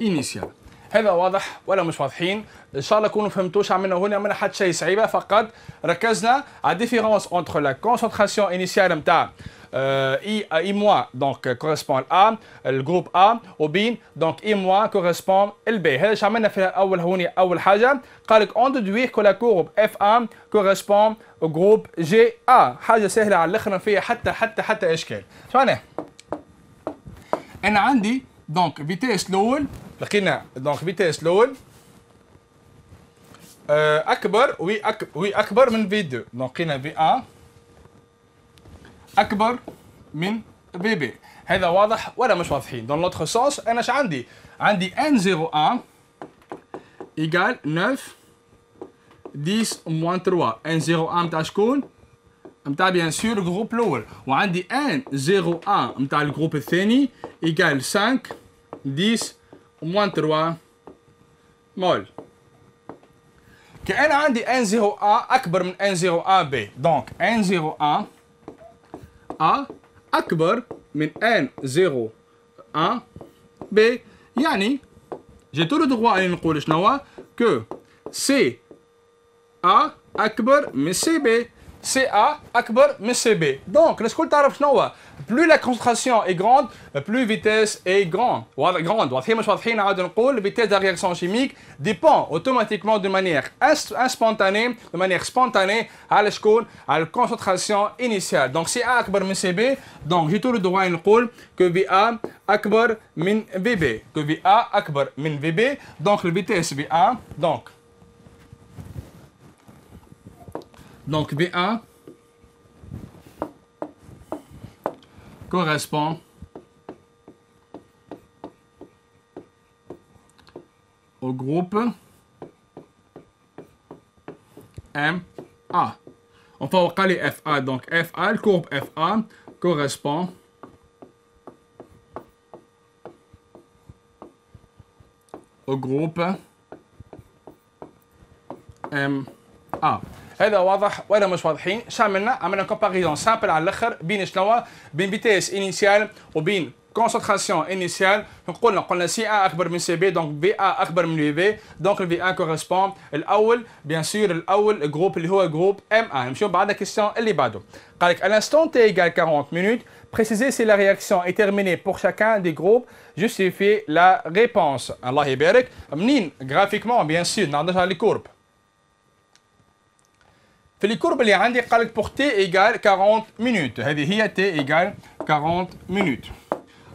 initial هذا واضح ولا مش واضحين ان شاء الله تكونوا فهمتوا شو عملنا هنا عملنا حتى شيء صعيبه فقط ركزنا على ديفيرونس اونتر لا كونسنتراسيون انيسيال نتاع اي اي موا دونك كوريسبون ا الجروب ا وبين دونك اي موا كوريسبون البي هذا شو عملنا في اول هوني اول حاجة قال لك اون دودوير كو لا كورب اف ا كوريسبون جروب جي ا حاجة سهله على الآخر ما فيها حتى حتى حتى اشكال شو معناها أنا عندي دونك فيتيس الأول لقينا دونك فيتيس الأول اكبر وي أك... وي اكبر من في 2 دونك لقينا في 1 أكبر من بيبي. هذا واضح ولا مش واضحين؟ دون لوتر سونس أنا اش عندي؟ عندي ان 01 ايغال ايكال 9 10 موان 3 ان 01 نتاع شكون؟ نتاع بيان سور الجروب الأول. وعندي ان 01 نتاع الجروب الثاني ايكال 5 10 موان 3 مول. كي أنا عندي ان زيرو ان أكبر من ان زيرو ان بي دونك ان زيرو ان A أكبر من N 0 1 B يعني j'ai tout le droit أن نقول شنو كو C. A أكبر من سي بي سي A أكبر من سي بي دونك الناس الكل تعرف شنو هو plus la concentration est grande plus vitesse est grande واضح grande واضحين مش واضحين عاد نقول vitesse de la réaction chimique dépend automatiquement de manière instantanée de manière spontanée على شكون على concentration initiale donc سي A أكبر من سي بي donc j'ai tout le droit نقول que VA أكبر من VB que VA أكبر من VB donc le vitesse VA donc Donc VA correspond au groupe MA. On va recaler FA. Donc FA, le courbe FA correspond au groupe MA. هذا واضح ولا مش واضحين شو عملنا؟ عملنا كومباريزون سامبل على الاخر بين شنو؟ بين فيتيس انيسيال وبين concentration initiale قلنا قلنا سي 1 اكبر من سي بي دونك في 1 اكبر من في في دونك الفي 1 كورسبوند الاول بيان سور الاول جروب اللي هو جروب ام 1 نمشيو بعد كيستيون اللي بعده قال لك à l'instant t égale 40 minutes précisez si la réaction est terminée pour chacun des groupes justifiez la réponse الله يبارك منين graphiquement bien sûr نعرضش على الكورب في الكورب اللي عندي قال لك pour t égale 40 minutes هذه هي t égale 40 minutes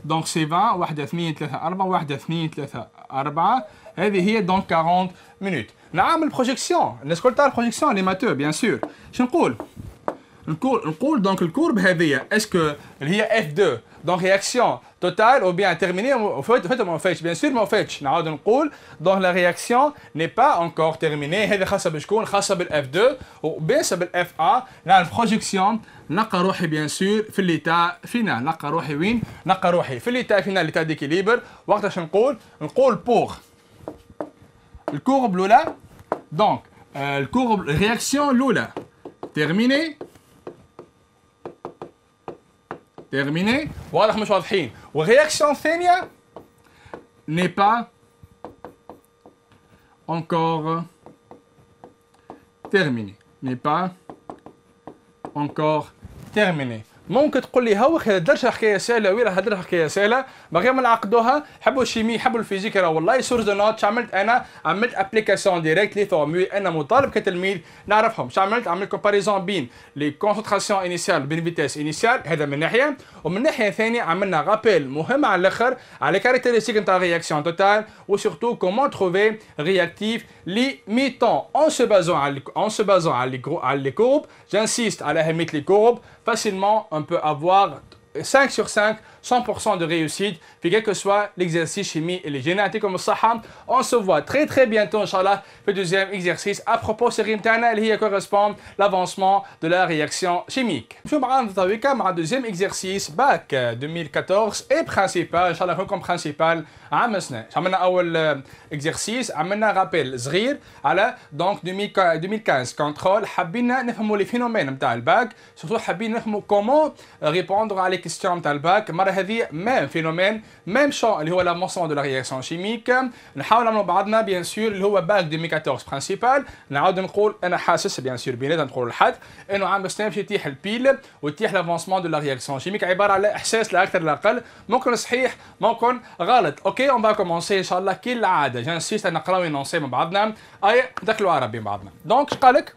دونك سي 20 واحدة اثنين ثلاثة أربعة واحدة اثنين ثلاثة أربعة هذه هي دونك 40 مينوت نعمل بروجيكسيون الناس الكل تعرف بروجيكسيون لي ماتور بيان سور شو نقول نقول نقول دونك الكورب هذه اسكو اللي هي اف 2 دونك رياكسيون توتال او بيان تيرميني او فيت فيت ما فاتش بيان سور ما فاتش نعاود نقول دونك لا رياكسيون ني با انكور تيرميني هذه خاصه بشكون خاصه بالاف 2 وبيان بالاف ا نعمل بروجيكسيون نلقى روحي بيان سور في الليتا فينال نلقى روحي وين نلقى روحي في الليتا فينال ليتا ديكيليبر وقتاش نقول نقول بوغ الكورب الاولى دونك الكورب الرياكسيون الاولى تيرميني تيرميني واضح مش واضحين والرياكسيون الثانيه ني با encore terminé n'est pas encore terminé ممكن تقول لي هذا درجه حكاية سهلة ولا هذا حكاية سهلة. غير ما نعقدوها حبوا الشيمي حبوا الفيزيك راه والله سورس دو نوت عملت أنا عملت ابليكاسيون ديريكت لي فورمول أنا مطالب كتلميذ نعرفهم. عملت؟ عملت كومباريزون بين لي كونسنتراسيون انيسيال بين فيتيس انيسيال هذا من ناحية. ومن ناحية ثانية عملنا رابيل مهم على الأخر على كاركتيرستيك نتاع رياكسيون توتال وسورتو كومون تروفي رياكتيف لي ميتون اون سو بازون على اون سو بازون على لي كورب جانسيست على اهميه لي كورب facilement on peut avoir 5 sur 5 100% de réussite puis quel que soit l'exercice chimie et les génétiques comme ça on se voit très très bientôt inchallah le deuxième exercice à propos de تاعنا اللي هي correspond l'avancement de la réaction chimique شو معنا نطويكا مع deuxième exercice bac 2014 et principal inchallah comme principal عام سنة عملنا اول exercice عملنا رابيل صغير على دونك 2015 كونترول حبينا نفهموا لي فينومين نتاع الباك سورتو حابين نفهموا كومون ريبوندر على لي كيستيون نتاع الباك مره هذه ميم فينومين ميم شون اللي هو لافونسمون دو لا رياكسيون شيميك نحاول نعملوا بعضنا بيان سور اللي هو باك 2014 برينسيبال نعاود نقول أنا حاسس بيان سور بيناتنا نقول الحد إنه عام سنه باش يتيح البيل ويتيح لافونسمون دو لا رياكسيون شيميك عبارة على إحساس لا أكثر لا أقل. ممكن صحيح ممكن غلط. أوكي اون با كومونسي إن شاء الله كالعاده جانسيست نقراو ينونسي مع بعضنا. أي ندخلوا عربي مع بعضنا. دونك قالك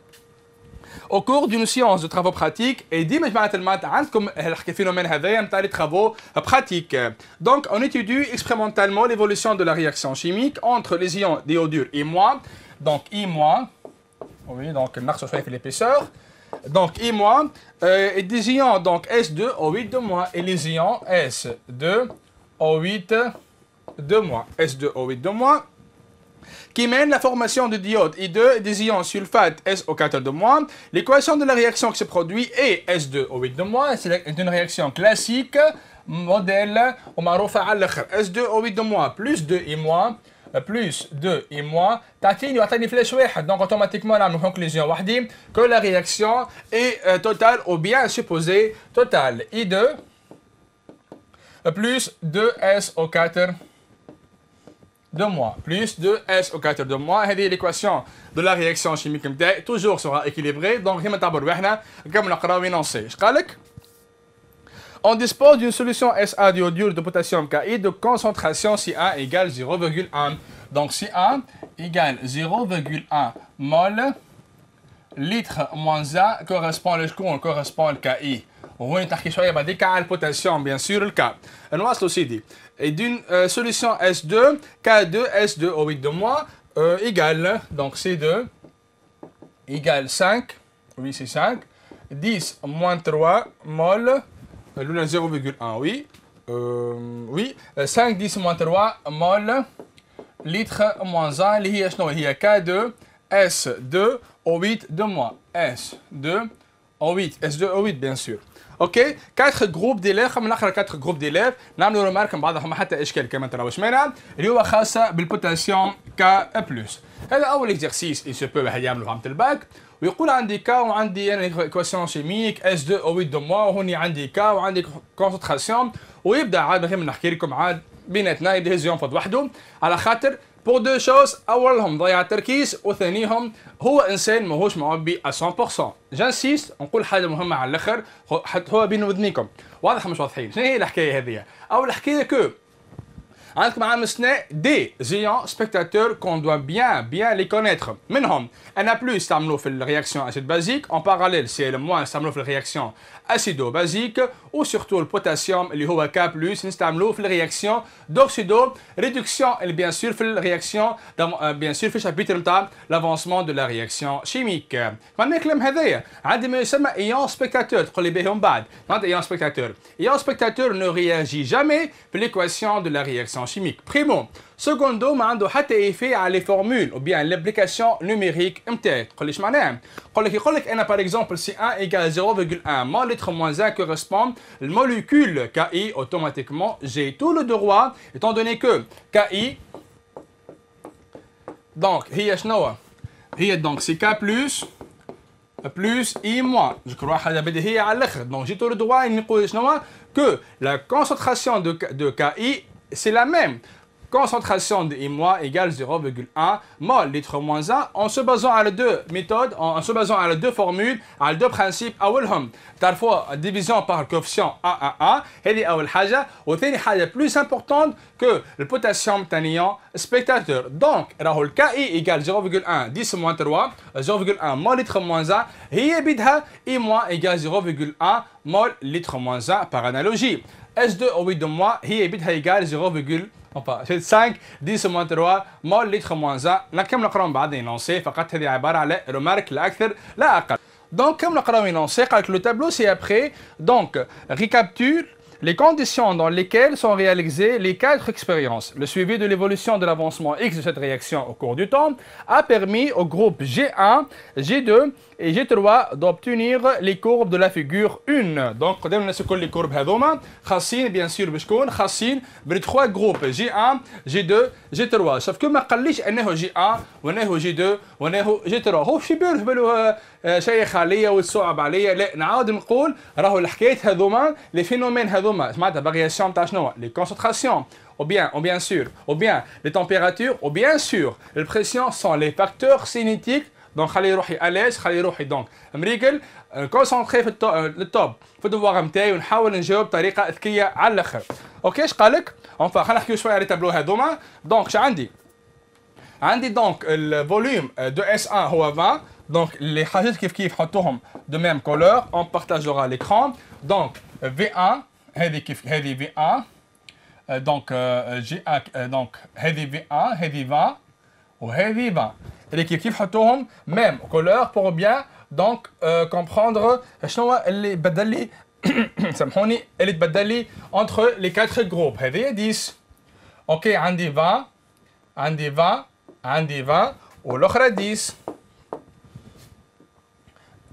au cours d'une séance de travaux pratiques et ديما جماعه المات عندكم الفينومين هذايا نتاع les travaux pratiques. Donc on étudie expérimentalement l'évolution de la réaction chimique entre les ions d'iodure et moi. Donc I moi, oui donc نقصوا شويه في l'épaisseur. Donc I moi euh, et des ions donc S2O8 de moi et les ions S2O8 de moi. S2O8 de moi qui mène la formation de diode I2 et des ions sulfate SO4 de moins. L'équation de la réaction qui se produit est S2O8 de moins. C'est une réaction classique, modèle ومعروفة على الآخر S2O8 de moins plus 2I moins plus 2I moins تعطيني ويعطيني فلاش واحد donc automatiquement نعمل conclusion وحدي que la réaction est euh, totale ou bien supposée totale I2 plus 2SO4 de moi plus 2S au 4 de moi هذه l'équation de la réaction chimique نتاعي toujours sera équilibrée donc كيما تعبروا احنا كما نقراو ينونسي اش قالك On dispose d'une solution SA d'iodure de potassium Ki de concentration CA égale 0,1. Donc CA égale 0,1 mol litre moins A correspond le correspond le KI. وين تحكي شويه بعديك على البوتاسيوم بيان سور الكا نواصلوا سيدي et d'une euh, solution S2 K2 S2 au 8 de moi euh, égale donc C2 égale 5 oui c'est 5 10 moins 3 mol الاولى 0,1 oui euh, oui 5 10 moins 3 mol litre moins 1 اللي هي شنو هي K2 S2 O8 de moins S2 O8 S2 O8 bien sûr أوكي؟ 4 جروب ديليف خلينا نقرا 4 جروب ديليف نعملوا ريمارك من بعضهم حتى اشكال كما ترى واش مانع اللي هو خاصة بالبوتاسيوم كا بلس هذا أول اكزرسيس يسو بو واحد يعملوا فهمت الباك؟ ويقول عندي كا وعندي أنا ايكواسيون شيميك اس 2 أو 8 دو موا وهوني عندي كا وعندي كونسنتراسيون ويبدأ عاد مثلا نحكي لكم عاد بيناتنا يبدأ يهز ينفض وحده. على خاطر بور دو شوز أولهم ضيع التركيز وثانيهم هو إنسان ماهوش معبي 100% جانسيست نقول حاجة مهمة على الآخر حتى هو بين ودنيكم واضح مش واضحين شنو هي الحكاية هذه؟ أو الحكاية كو عندكم عام سنة دي زيون سبيكتاتور كون دوا بيان بيان لي كونيتر منهم ان بلو يستعملوه في الرياكسيون اسيد بازيك اون باراليل سي الموان يستعملوه في الرياكسيون اسيدو بازيك و سورتو البوتاسيوم اللي هو كا بلس نستعملوه في الرياكسيون دوكسيدو ريدكسيون اللي بيان سور في الرياكسيون بيان سور في الشابيتر نتاع لافونسمون دو لا رياكسيون شيميك فما الكلام هذايا عندي ما يسمى ايون سبيكتاتور تقول لي بهم بعد معناتها ايون سبيكتاتور ايون سبيكتاتور ne réagit jamais في l'équation de la réaction chimique primo سكوندو ما عنده حتى ايفي على لي فورمول او بيان لابليكاسيون نوميريك نتاعك تقول لي اش معناها يقول لك يقول لك انا باغ اكزومبل سي 1 ايكال 0,1 مول لتر موان 1 كورسبوند الموليكول KI automatiquement j'ai tout le droit étant donné que KI donc هي شنو هي دونك سي K plus plus I moins je crois حاجه بديهيه على الاخر donc j'ai tout le droit نقول شنو que la concentration de, de KI c'est la même concentration de I- égale 0,1 mol litre moins 1 en se basant à les deux méthodes, en se basant à les deux formules, à les deux principes أولهم تعرفوا division par coefficient A1A هذه أول حاجة وثاني حاجة plus importante que le potassium ثانيا spectateur donc راهو ال KI égale 0,1 10 moins 3 0,1 mol litre moins 1 هي بدها I moins égale 0,1 mol litre moins 1 par analogie S2 au 8 de moi هي بدها égale 0, enfin 5 10 moins 3 مول لتر moins 1 نكمل نقراهم بعدين ينونسي فقط هذه عباره على رومارك لا اكثر لا اقل دونك كم نقراو ينونسي قال لك لو تابلو سي ابخي دونك récapitule les conditions dans lesquelles sont réalisées les quatre expériences. Le suivi de l'évolution de l'avancement X de cette réaction au cours du temps a permis au groupe G1, G2 et G3 d'obtenir les courbes de la figure 1. Donc, قدامنا كل les courbes هذوما خاصين bien sûr بشكون خاصين بال trois groupes G1, G2, G3. Sauf que ما قاليش انه G1 وانه G2 وانه G3. هو شي بير بالو شيء خاليه وتصعب عليا لا نعاود نقول راهو الحكايه هذوما لي فينومين هذوما معناتها فارياسيون تاع شنو لي كونسنتراسيون ou bien, ou bien sûr, ou bien les températures, ou bien sûr, les pressions sont les facteurs cinétiques دونك خليه يروح يقلش خليه يروح دونك مريقل كونسونتري في التوب في الدوار نتاعي ونحاول نجاوب بطريقه اذكيه على الآخر أوكي اش قالك اونفا خلينا نحكيو شوية على التابلو هذوما دونك اش عندي عندي دونك الفوليوم دو اس 1 هو 20 دونك les حاجات كيف كيف حطوهم دو ميم كولور اون بارتاجورا ليكران دونك في 1 هذه كيف هذه في 1 دونك جي دونك هذه في 1 هذه 20 وهذه 20 اللي كيف كيف حطوهم ميم كولور بور بيان دونك كومبروندر شنو اللي بدل لي سامحوني اللي تبدل لي انتر لي 4 جروب هذه 10 اوكي عندي 20 عندي 20 عندي 20 والاخرى 10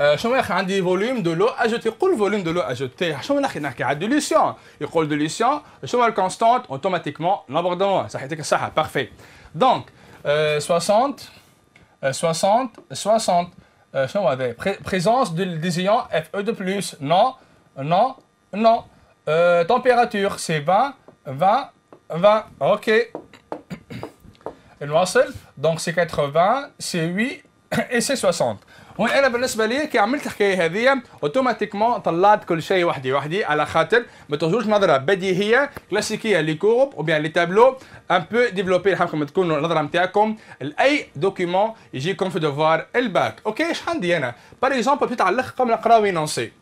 آه شنو يا اخي عندي فوليوم دو لو اجوتي قول فوليوم دو لو اجوتي شنو يا اخي نحكي على دوليسيون يقول دوليسيون شنو الكونستانت اوتوماتيكمون لابوردمون صح يعطيك الصحه بارفي دونك 60 60, 60, euh, euh pré présence de, des ions Fe de plus, non, non, non. Euh, température, c'est 20, 20, 20, ok. Et donc c'est 80, c'est 8 et c'est 60. وين أنا بالنسبة لي كي عملت الحكاية هذه أوتوماتيكمون طلعت كل شيء وحدي وحدي على خاطر ما تخرجوش نظرة بديهية كلاسيكية لي كورب أو بيان لي تابلو ان بو ديفلوبي نحبكم تكونوا النظرة نتاعكم لأي دوكيمون يجيكم في دوفوار الباك. أوكي إيش عندي أنا؟ باغ اكزومبل بيت على قبل نقراو ينونسي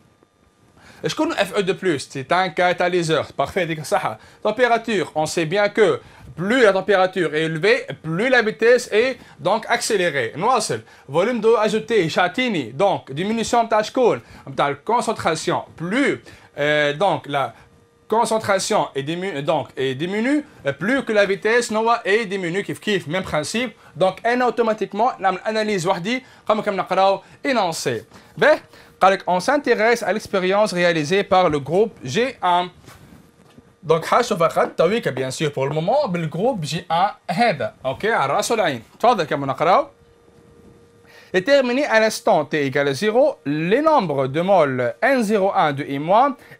شكون اف أو دو بلس سي ان كاتاليزور بارفي ديك الصحه température on sait bien que plus la température est élevée, plus la vitesse est donc accélérée. نواصل volume d'eau ajouté شاتيني donc diminution تاع شكون نتاع الكونسنتراسيون plus donc la concentration est diminue, donc est diminue plus que la vitesse نوا est diminue كيف كيف même principe donc انا automatiquement نعمل analyse وحدي comme كما نقراو énoncé باهي قال لك on s'intéresse à l'expérience réalisée par le groupe G1 donc حاجة فقط تويك bien sûr pour le moment بالجروب G1 هذا أوكي على الراس والعين تفضل كما نقراو Déterminer à l'instant t égale 0 les nombres de mol N01 de I-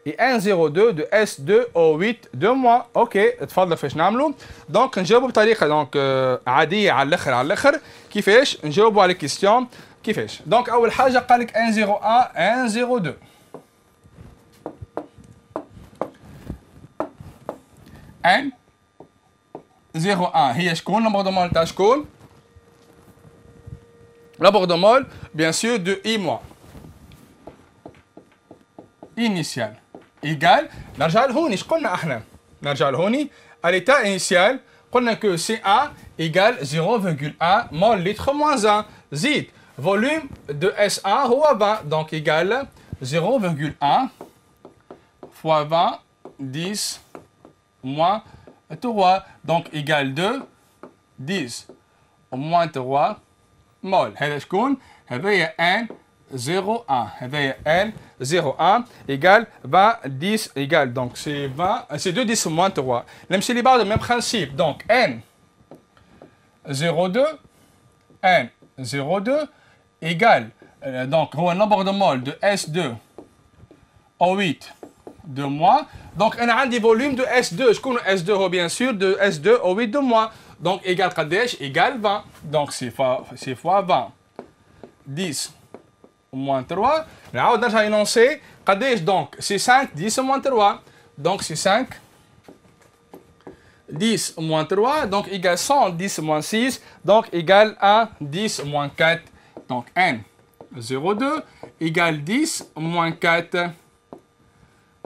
et N02 de S2O8 de moi. أوكي تفضل فاش نعملوا دونك نجاوبوا بطريقه دونك عاديه على الآخر على الآخر كيفاش نجاوبوا على الكيستيون كيفاش دونك اول حاجة قال لك N01 N02 N 01 هي شكون نمبر دو مول تاع شكون L'abord de mol, bien sûr, de I mois. Initial. Égal. نرجع لهوني ايش قلنا احنا؟ نرجع لهوني. À l'état initial, قلنا que CA égale 0,1 mol litre moins 1. زيد. Volume de SA هو 20. Donc égale 0,1 fois 20 10 moins 3. Donc égale 2 10 moins 3 مول هذا شكون هذايا ان 01 هذايا ان 01 ايكال 20 10 ايكال دونك سي 20 سي 2 10 موان 3 نمشي اللي بعده ميم برانسيب دونك ان 02 ان 02 ايكال دونك هو النمبر دو مول دو اس 2 او 8 de moi. Donc, on a un volume de S2. Je connais S2, bien sûr, de S2 au 8 de moi. Donc, égal Kadesh égale 20. Donc, c'est fois, fois 20. 10 moins 3. Là, on a énoncé. Kadesh, donc, c'est 5, 10 moins 3. Donc, c'est 5. 10 moins 3, donc égale 100, 10 moins 6, donc égale 1, 10 moins 4. Donc, N, 0,2 égale 10 moins 4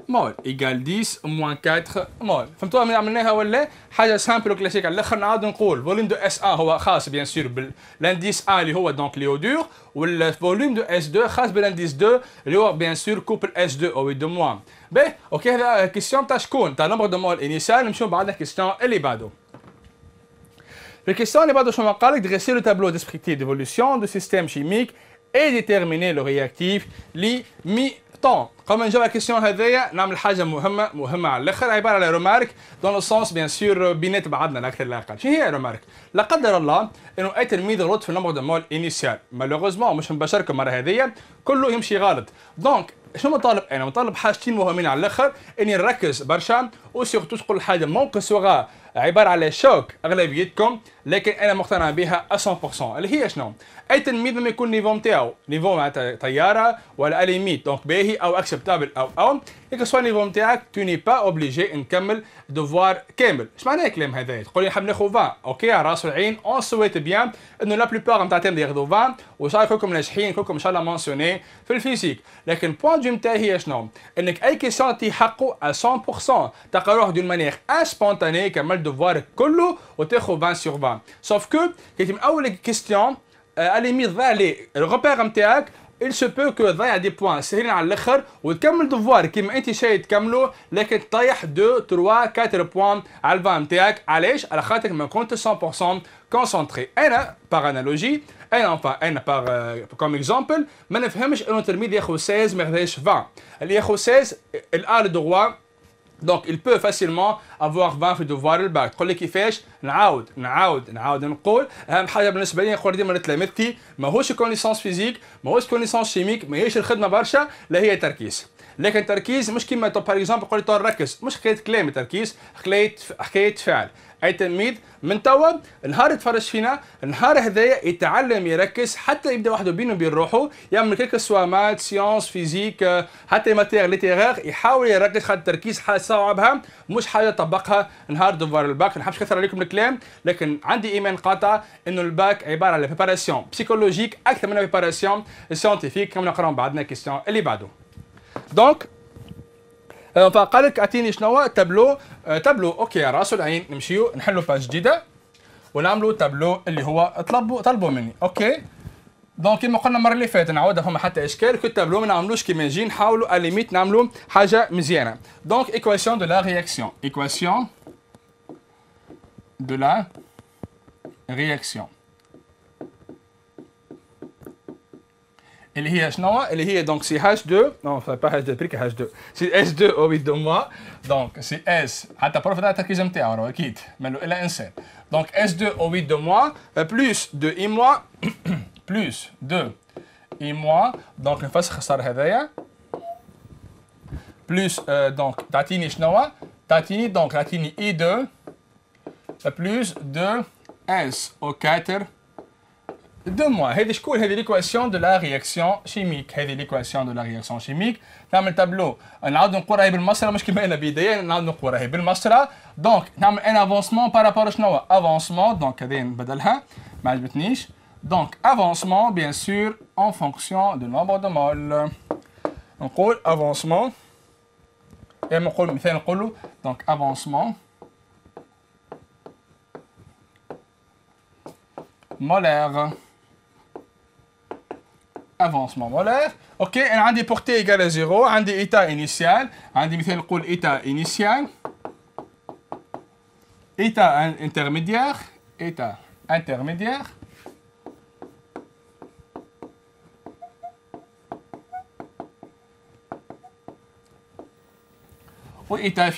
مول ايجال 10 موان 4 مول فهمتوها من عملناها ولا حاجه سامبل وكلاسيك على الاخر نعاود نقول فوليوم دو اس ا هو خاص بيان سور بالانديس ا اللي هو دونك ليو دور والفوليوم دو اس 2 خاص بالانديس 2 اللي هو بيان سور كوبل اس 2 او دو موان باهي اوكي هذا كيستيون تاع شكون تاع نمبر دو مول انيسيال نمشيو بعدنا كيستيون اللي بعده La question n'est pas de son dresser le tableau descriptif d'évolution du système chimique et déterminer le réactif لimi-temps. قبل ما نجاوب على الكيستيون هذايا نعمل حاجة مهمة مهمة على الآخر عبارة على رومارك دون لو سونس بيان سور بينات بعضنا الاكثر لا أقل شنو هي رومارك لا قدر الله إنه أي تلميذ غلط في النمبر دو مول انيسيال مالوغوزمون مش مباشركم المره هذيا كله يمشي غلط. دونك شنو مطالب أنا؟ مطالب حاجتين مهمين على الآخر إني نركز برشا وسيرتو تقول حاجة ممكن سوغا عبارة على شوك اغلبيتكم لكن أنا مقتنع بها 100% اللي هي شنو؟ أي تلميذ لما يكون نيفو نتاعو نيفو معناتها طيارة ولا اليميت دونك باهي أو اكسبتابل أو أو يك سوا نيفو نتاعك تو ني با اوبليجي نكمل دوفوار كامل. اش معناه الكلام هذا؟ تقول لي نحب ناخذ 20 أوكي على رأس العين اون سويت بيان إنه لا بلوبار نتاع التلاميذ ياخذوا 20 وإن شاء الله كلكم ناجحين كلكم إن شاء الله مونسيوني في الفيزيك. لكن بوان دو نتاعي هي شنو؟ إنك أي كيسيون تي حقه 100% تلقى روح دون مانيير اسبونتاني كمل دوفوارك كله وتاخذ 20 سور 20 سوف كو كي من اول كيستيون الي مي ضاع لي الغوبير نتاعك il se peut que تضيع دي بوان سهلين على الاخر وتكمل دوفوار كيما انت شاي تكمله لكن تطيح 2 3 4 بوان على الفان نتاعك علاش على خاطر ما كنتش 100% كونسونتري انا باغ انالوجي انا enfin انا باغ كوم اكزومبل ما نفهمش انه التلميذ ياخذ 16 ما ياخذش 20 اللي ياخذ 16 الان دغوا Donc, il peut facilement avoir 20 في devoir الباك تقول لي كيفاش؟ نعاود نعاود نعاود نقول أهم حاجة بالنسبة لي نقول ديما لتلامذتي ماهوش كونيسونس فيزيك ماهوش كونيسونس شيميك ماهيش الخدمة برشا لا هي تركيز. لكن تركيز مش كيما باغ اكزومبل لي ركز مش حكاية كلام التركيز حكاية حكاية فعل. اي تلميذ من توا نهار يتفرج فينا النهار هذايا يتعلم يركز حتى يبدأ وحده بينه وبين روحه يعمل كيك سوا مات سيونس فيزيك حتى ماتير ليتيرير يحاول يركز خاطر التركيز حاجة صعبها مش حاجة طبقها. نهار دوفوار الباك ما نحبش كثر عليكم الكلام لكن عندي إيمان قاطع إنه الباك عبارة على بريباراسيون بسيكولوجيك أكثر من بريباراسيون سيونتيفيك كما نقراو بعدنا كيستيون اللي بعده. دونك فقال لك اعطيني شنو تابلو تابلو أوكي راس العين نمشيو نحلوا باج جديده ونعملوا تابلو اللي هو طلبوا طلبوا مني. أوكي دونك كيما قلنا المره اللي فاتت نعاودها فما حتى إشكال. كو التابلو ما نعملوش كيما نجي نحاولوا ليميت نعملوا حاجة مزيانة. دونك ايكواسيون دو لا رياكسيون ايكواسيون دو لا رياكسيون اللي هي شنو اللي هي دونك سي اتش 2 نو با اتش 2 بريك اتش 2 سي اس 2 او 8 دو موا دونك سي اس حتى بروف هذا التركيز نتاعو راهو اكيد مالو الا انسان دونك اس 2 او 8 دو موا بلوس دو اي موا بلوس دو اي موا دونك نفسخ صار هذايا بلوس دونك تعطيني شنو تعطيني دونك تعطيني اي 2 بلوس دو اس او 4 deux mois هذه شكون هذه ليكواسيون دو لا رياكسيون شيميك هذه ليكواسيون دو لا رياكسيون شيميك نعمل تابلو نعاود نقول راهي بالمسطره مش كيما انا بيديا نعاود نقول راهي بالمسطره دونك نعمل ان افونسمون بارابور شنو افونسمون دونك هذه نبدلها ما عجبتنيش دونك افونسمون بيان سور ان فونكسيون دو نومبر دو مول نقول افونسمون اما نقول مثال نقولوا دونك افونسمون molaire avancement molaire ok a des portée égale à 0 des état initial عندي مثال نقول état initial état intermédiaire état intermédiaire ou état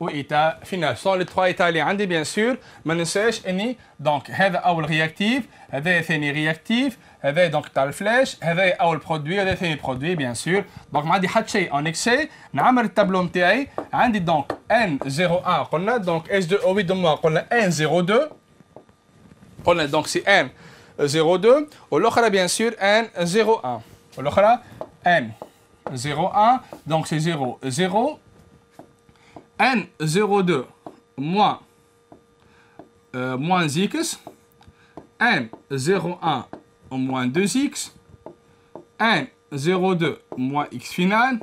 final état final. Ce sont les trois états اللي عندي bien sûr ما ننساش اني دونك هذا اول رياكتيف هذا ثاني رياكتيف هذا دونك تاع الفلاش هذا اول برودوي هذا ثاني برودوي bien sûr دونك ما عندي حتى شيء ان اكسي نعمل التابلو نتاعي عندي دونك ان 01 قلنا دونك اس 2 او 8 دو قلنا ان 02 قلنا دونك سي ان 02 والاخرى bien sûr ان 01 والاخرى ان 01 دونك سي 0 0 N02 moins, euh, moins x, N01 moins 2x, N02 moins x final,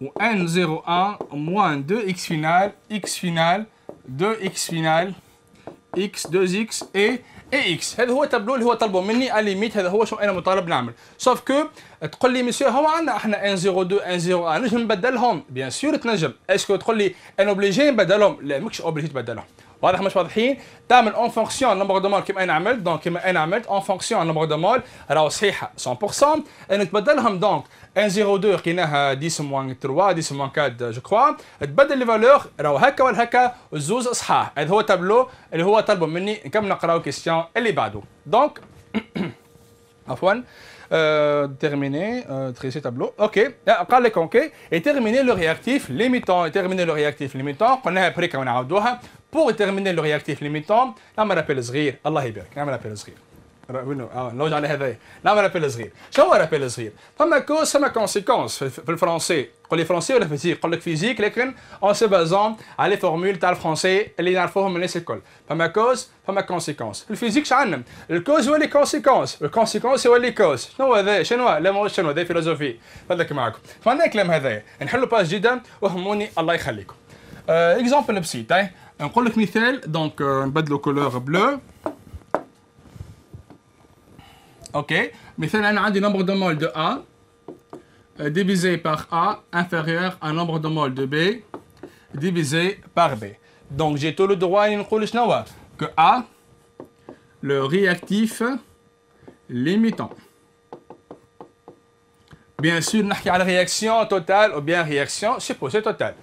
ou N01 moins 2x final, x final, 2x final, x, 2x et اي إكس هذا هو التابلو اللي هو طلبه مني ليميت هذا هو شو أنا مطالب نعمل. سوف كو تقول لي مسيو هو عندنا إحنا ان 0 2 ان 0 1 نجم نبدلهم؟ بيان سور تنجم. اسكو تقول لي ان اوبليجي نبدلهم؟ لا ماكش اوبليجي تبدلهم. واضح مش واضحين؟ تعمل اون فونكسيون نمبر دو مول كيما أنا عملت. دونك كيما أنا عملت اون فونكسيون نمبر دو مول راهو صحيحة 100% ان تبدلهم دونك ان 02 لقيناها 10 موان 3 10 موان 4 جو كوا تبدل لي فالور راهو هكا ولا هكا الزوز صحاح هذا هو تابلو اللي هو طلبوا مني نكمل نقراو كيستيون اللي بعده دونك عفوا euh, tresser tableau. Ok, قال لك ok, et terminer le réactif limitant, et terminer le réactif limitant, قلناها بريكا ونعاودوها, pour terminer le réactif limitant, نعمل رابيل صغير, الله يبارك, نعمل رابيل صغير. وينو آه نلوج على هذايا نعمل رابيل صغير شنو هو رابيل صغير فما كوز فما كونسيكونس في الفرنسي قول لي فرنسي ولا فيزيك قول لك فيزيك لكن اون سي بازون على فورمول تاع الفرنسي اللي نعرفوهم الناس الكل فما كوز فما كونسيكونس في الفيزيك شعندنا الكوز هو لي كونسيكونس الكونسيكونس هو لي كوز شنو هذا شنو لا مو شنو هذا فيلوزوفي فضلك معكم فعندنا الكلام هذايا نحلوا باج جديده وهموني الله يخليكم اكزومبل بسيط نقول لك مثال دونك نبدلوا كولور بلو Maintenant, on a un nombre de moles de A euh, divisé par A inférieur à nombre de moles de B divisé par B. Donc, j'ai tout le droit que A, le réactif limitant. Bien sûr, on a la réaction totale ou bien réaction supposée totale.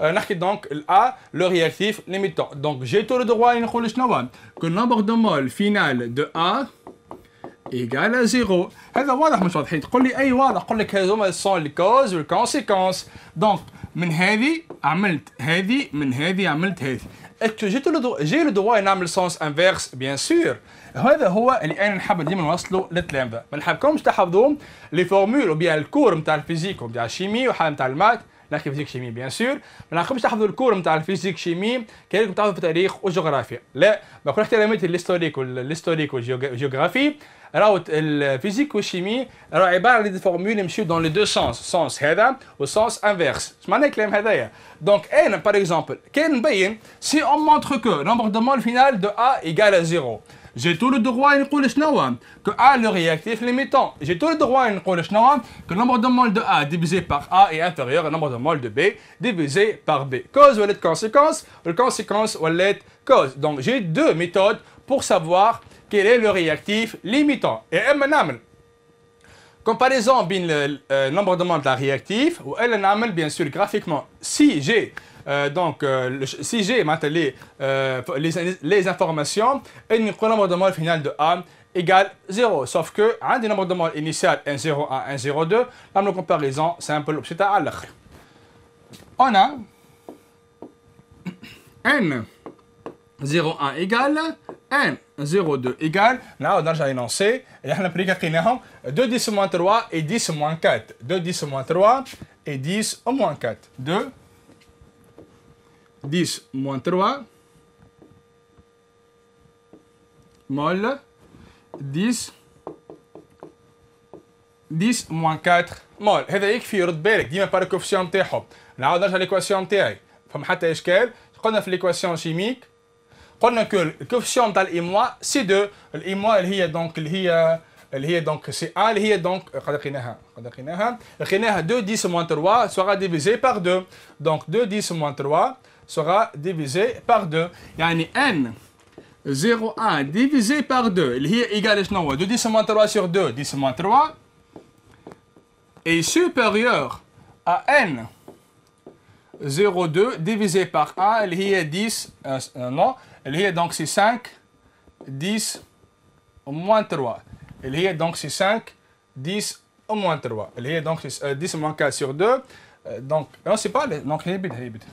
Euh, donc A, le réactif limitant. Donc, j'ai tout le droit que le nombre de moles final de A ايجال زيرو هذا واضح مش واضح تقول لي اي واضح أقول لك هذوما سون الكوز والكونسيكونس دونك من هذه عملت هذه من هذه عملت هذه اسكو جيت جي لو دوا نعمل سونس انفيرس بيان سور هذا هو اللي أنا نحب ديما نوصلوا للتلامذه ما نحبكمش تحفظوا لي فورمول وبيان الكور نتاع الفيزيك وبتاع الشيمي وحاله نتاع المات نحكي فيزيك شيمي بيان سور ما نحبش تحفظوا الكور نتاع الفيزيك شيمي كانكم تحفظوا في التاريخ وجغرافيا لا ما كل احتراماتي للهيستوريك والهيستوريك والجيوغرافي الفيزيك والشيمي راهو عباره على دي فورمول يمشيو دون لي دو سونس سونس هذا والسونس انفيرس اش معنى الكلام هذايا دونك انا باغ اكزومبل كان نبين سي اون مونتر كو نومبر دو مول فينال دو ا ايغال ا زيرو j'ai tout le droit à نقول شنو que A le réactif limitant j'ai tout le droit à نقول شنو que le nombre de moles de A divisé par A est inférieur au nombre de moles de B divisé par B cause ou les conséquence ou conséquence ou les cause donc j'ai deux méthodes pour savoir quel est le réactif limitant et maintenant comparaison entre le euh, nombre de de la réactif ou elle bien sûr graphiquement si j'ai euh, donc, euh, si j'ai les, euh, les, les, informations, et le nombre de moles final de A égale 0. Sauf que, un des nombres de moles initial 1, 0, 1, 1, 0, 2, la comparaison simple, c'est à. On a n 0, 1 égale n 0, 2 égale, là on a déjà énoncé, et on a pris 2, 10 moins 3 et 10 moins 4. 2, 10 moins 3 et 10 moins 4. 2, 10 moins 3 mol 10 10 moins 4 مول هذا يكفي يرد بالك ديما بار الكوفيسيون نتاعهم نعاود نرجع ليكواسيون نتاعي فما حتى اشكال قلنا في ليكواسيون شيميك قلنا كو الكوفيسيون نتاع الايموا سي 2 الايموا اللي هي دونك اللي هي اللي هي دونك سي 1 اللي هي دونك قد لقيناها قد لقيناها لقيناها 2 10 moins 3 سوغا ديفيزي بار 2 دونك 2 10 moins 3 sera divisé par 2 يعني n 0,1 divisé par 2 اللي هي égal شنو 2 10 moins 3 sur 2 10 moins 3 est supérieur à n 0,2 divisé par 1 اللي هي 10 euh, non اللي هي donc c'est 5 10 moins 3 اللي هي donc c'est 5 10 moins 3 اللي هي donc 10 moins 4 sur 2 donc non c'est pas donc هي بد هي بد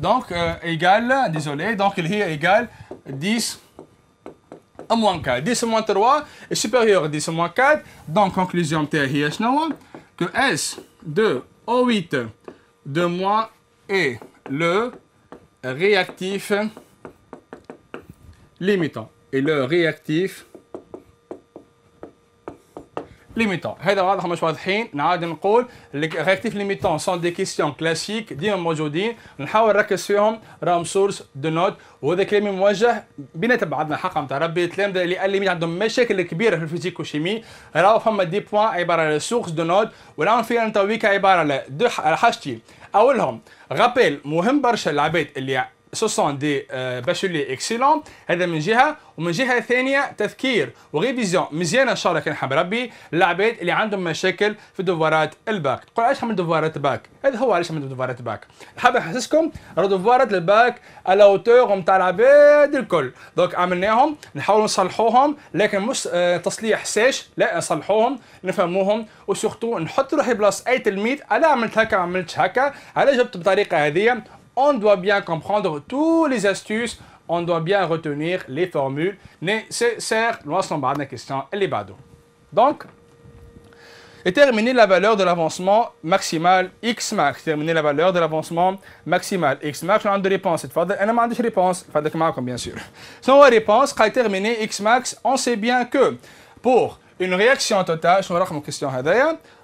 donc euh, égal, désolé, donc il est égal 10 à moins 4. 10 moins 3 est supérieur à 10 moins 4. Donc conclusion que S de O8 de moins est le réactif limitant. Et le réactif? ليميتون هذا واضح مش واضحين نعاود نقول رياكتيف ليميتون سون دي كيستيون كلاسيك ديما موجودين نحاول نركز فيهم راهم سورس دو نوت وهذا كلامي موجه بينا بعضنا حق نتاع ربي التلامذه اللي اللي عندهم مشاكل كبيره في الفيزيك والشيمي راهو فما دي بوان عباره على سورس دو نوت وراهم فيها نتاويك عباره على دو حاجتين اولهم غابيل مهم برشا العباد اللي sont des euh, bacheliers excellents. هذا من جهه ومن جهه ثانية تذكير وريفيزيون مزيانه ان شاء الله كان حاب ربي العباد اللي عندهم مشاكل في دفوارات الباك تقول علاش عمل دفوارات باك هذا هو علاش عمل دفوارات باك حاب نحسسكم دفوارات الباك على اوتور نتاع العباد الكل دونك عملناهم نحاولوا نصلحوهم لكن مش تصليح ساش لا نصلحوهم نفهموهم وسورتو نحط روحي بلاص اي تلميذ أنا عملت هكا ما عملتش هكا على جبت بطريقه هذه on doit bien comprendre toutes les astuces, on doit bien retenir les formules nécessaires parle de la question les badauds. Donc, déterminer la valeur de l'avancement maximal x max. Déterminer la valeur de l'avancement maximal x max. On a deux réponses. On a deux réponses. bien sûr. Sans réponse, déterminer x max, on sait bien que pour une réaction totale, je vais question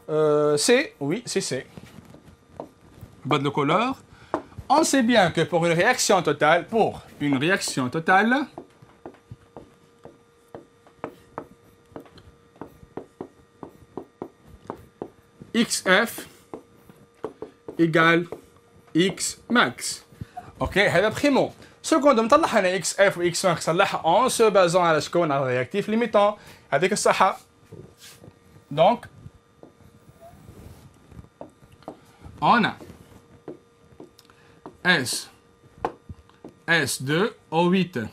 euh, c'est, oui, c'est C. Bas de couleur on sait bien que pour une réaction totale, pour une réaction totale, XF égale X max. Ok, هذا primo. Ce qu'on doit نطلع هنا XF و X max نطلعها en se basant على شكون على réactif limitant هذيك الصحة. Donc on a S, S2, O8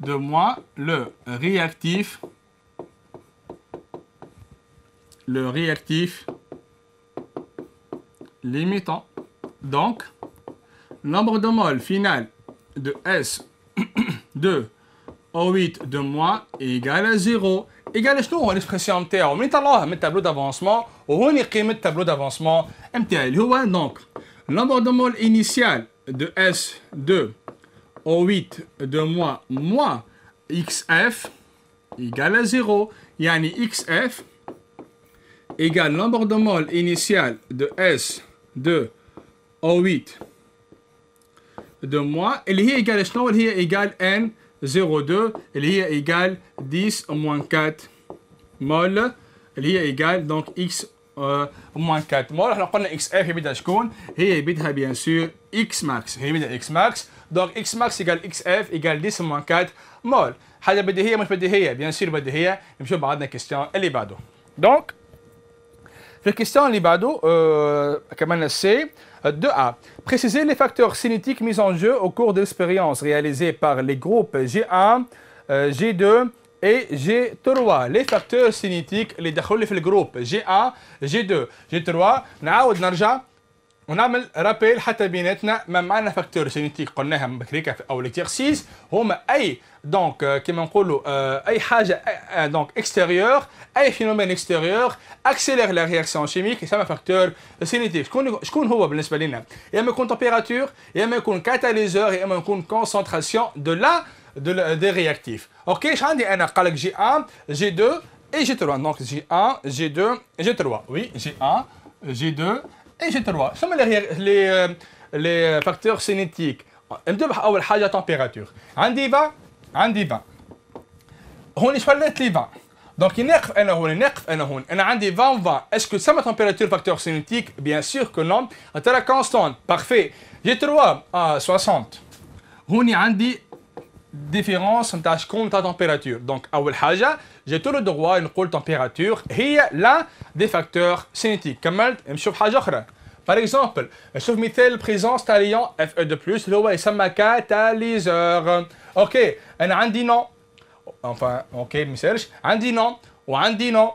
de moi le réactif, le réactif limitant. Donc, nombre de moles final de S2 O8 de moi est égal à 0. égal à شنو هو l'expression نتاعو من طلعوها من التابلو d'avancement وهوني قيمة التابلو d'avancement نتاعي اللي هو donc L'embourdement initial de S2 O8 de moins moins XF égale à 0. Yani XF égale l'embourdement initial de S2 O8 de moins. Et est égale à est égale N02. Elle est égale 10 moins 4 mol. Elle est égale donc X موان 4 مول احنا قلنا اكس اف هي بدها شكون؟ هي بدها بيان سور اكس ماكس هي بدها اكس ماكس دونك اكس ماكس ايجال اكس اف ايجال 10 موان 4 مول حاجه بديهيه مش بديهيه بيان سور بديهيه نمشيو بعدنا كيستيون اللي بعده دونك في الكيستيون اللي بعده euh, كمان السي 2A. Préciser les facteurs cinétiques mis en jeu au cours de l'expérience réalisée par les groupes G1, euh, G2 et G3. Les facteurs cinétiques اللي دخلوا لي في الجروب G1, G2, G3 نعاود نرجع ونعمل رابيل حتى بيناتنا ما معنا فاكتور سينيتيك قلناها بكريكا في اول اكزرسيس هما اي دونك كيما نقولوا اي حاجه دونك اكستيريور اي فينومين اكستيريور اكسيلير لا رياكسيون شيميك يسمى فاكتور سينيتيك شكون شكون هو بالنسبه لنا يا اما يكون تمبيراتور يا اما يكون كاتاليزور يا اما يكون كونسنتراسيون دو لا دو دي رياكتيف اوكي اش عندي انا قال لك جي 1 جي 2 et G3 donc G1 G2 G3 oui G1 G2 et G3 ثم les les les facteurs cinétiques نبدا اول حاجه تمبيراتور عندي 20 عندي 20 هون شفلت لي 20 دونك ناقف انا هون ناقف انا هون انا عندي 20 20 اسكو سما تمبيراتور فاكتور سينيتيك بيان سور كو نون ترى كونستانت بارفي جي 3 اه 60 هوني عندي ديفيرونس نتاع شكون نتاع تمبيراتور دونك اول حاجه جي تو لو دروا نقول تمبيراتور هي لا دي فاكتور سينيتيك كملت نشوف حاجه اخرى باغ اكزومبل نشوف مثال بريزونس تاع ليون اف او دو بلس اللي هو يسمى كاتاليزور اوكي انا عندي نو enfin اوكي ما يسالش عندي نو وعندي نو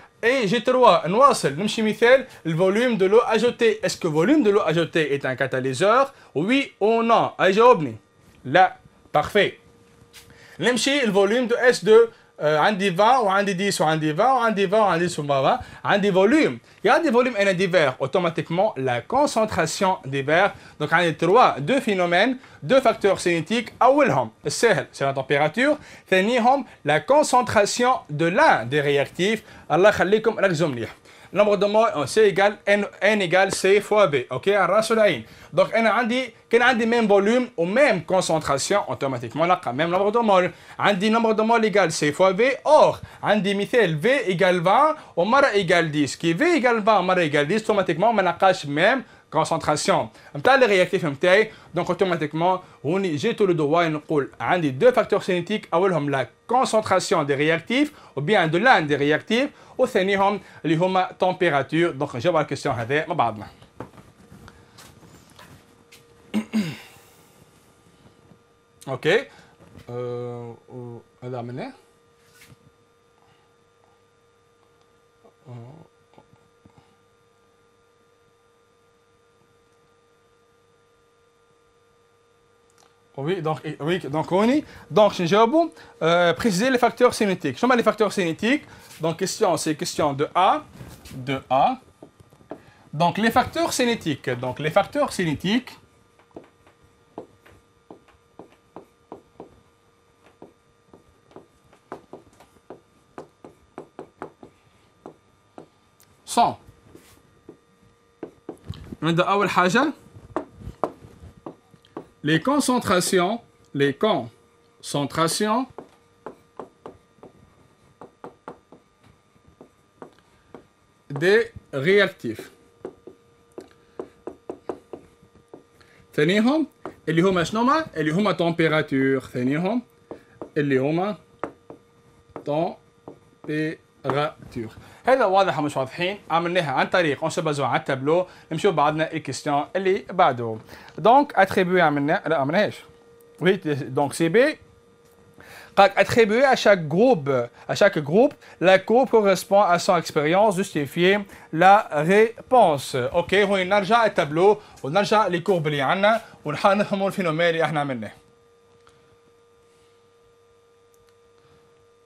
Et G3, نواصل نمشي مثال le volume de l'eau ajoutée. Est-ce que le volume de l'eau ajoutée est un catalyseur Oui ou non أي جاوبني لا parfait نمشي le volume de S2 عندي 20 وعندي 10 وعندي 20 وعندي 20 وعندي 10 20 عندي فوليوم يا عندي فوليوم انا ديفير اوتوماتيكمون لا كونسنتراسيون ديفير دونك عندي 3 دو فينومين دو فاكتور سينيتيك اولهم السهل سي لا تمبيراتور ثانيهم لا كونسنتراسيون دو لان دي رياكتيف الله يخليكم ركزوا مليح nombre de mots C égale N, N égale C fois B. OK, الراس والعين. Donc انا عندي كان عندي même volume ou même concentration automatiquement نلقى même nombre de moles. عندي nombre de moles égale C fois V. Or عندي مثال V égale 20 ومرة égale 10. كي V égale 20 مرة égale 10 automatiquement ما نلقاش même concentration نتاع لي رياكتيف نتاعي دونك اوتوماتيكمون هوني جيتو لو دوا نقول عندي دو فاكتور سينيتيك اولهم لا كونسنتراسيون دي رياكتيف او بيان دو لان دي رياكتيف وثانيهم اللي هما تمبيراتور دونك نجاوب على الكيستيون هذا مع بعضنا اوكي هذا عملناه Oui, donc, oui, donc on est. Donc, Shinjobu, euh, préciser les facteurs cinétiques. Je vais les facteurs cinétiques. Donc, question, c'est question de A, de A. Donc, les facteurs cinétiques. Donc, les facteurs cinétiques. sont. On a? les concentrations les concentrations des réactifs ثانيهم اللي هما شنو هما اللي هما température ثانيهم اللي هما température هذا واضح مش واضحين عملناها عن طريق اون سو بازون على التابلو نمشيو بعدنا الكيستيون اللي بعده دونك اتريبيو عملنا لا عملناهاش وي دونك سي بي قال attribuer à chaque groupe, à chaque groupe, la courbe correspond à son expérience, justifier la réponse. أوكي هون نرجع التابلو ونرجع للكورب اللي عندنا ونحاول نفهموا الفينومين اللي إحنا عملناه.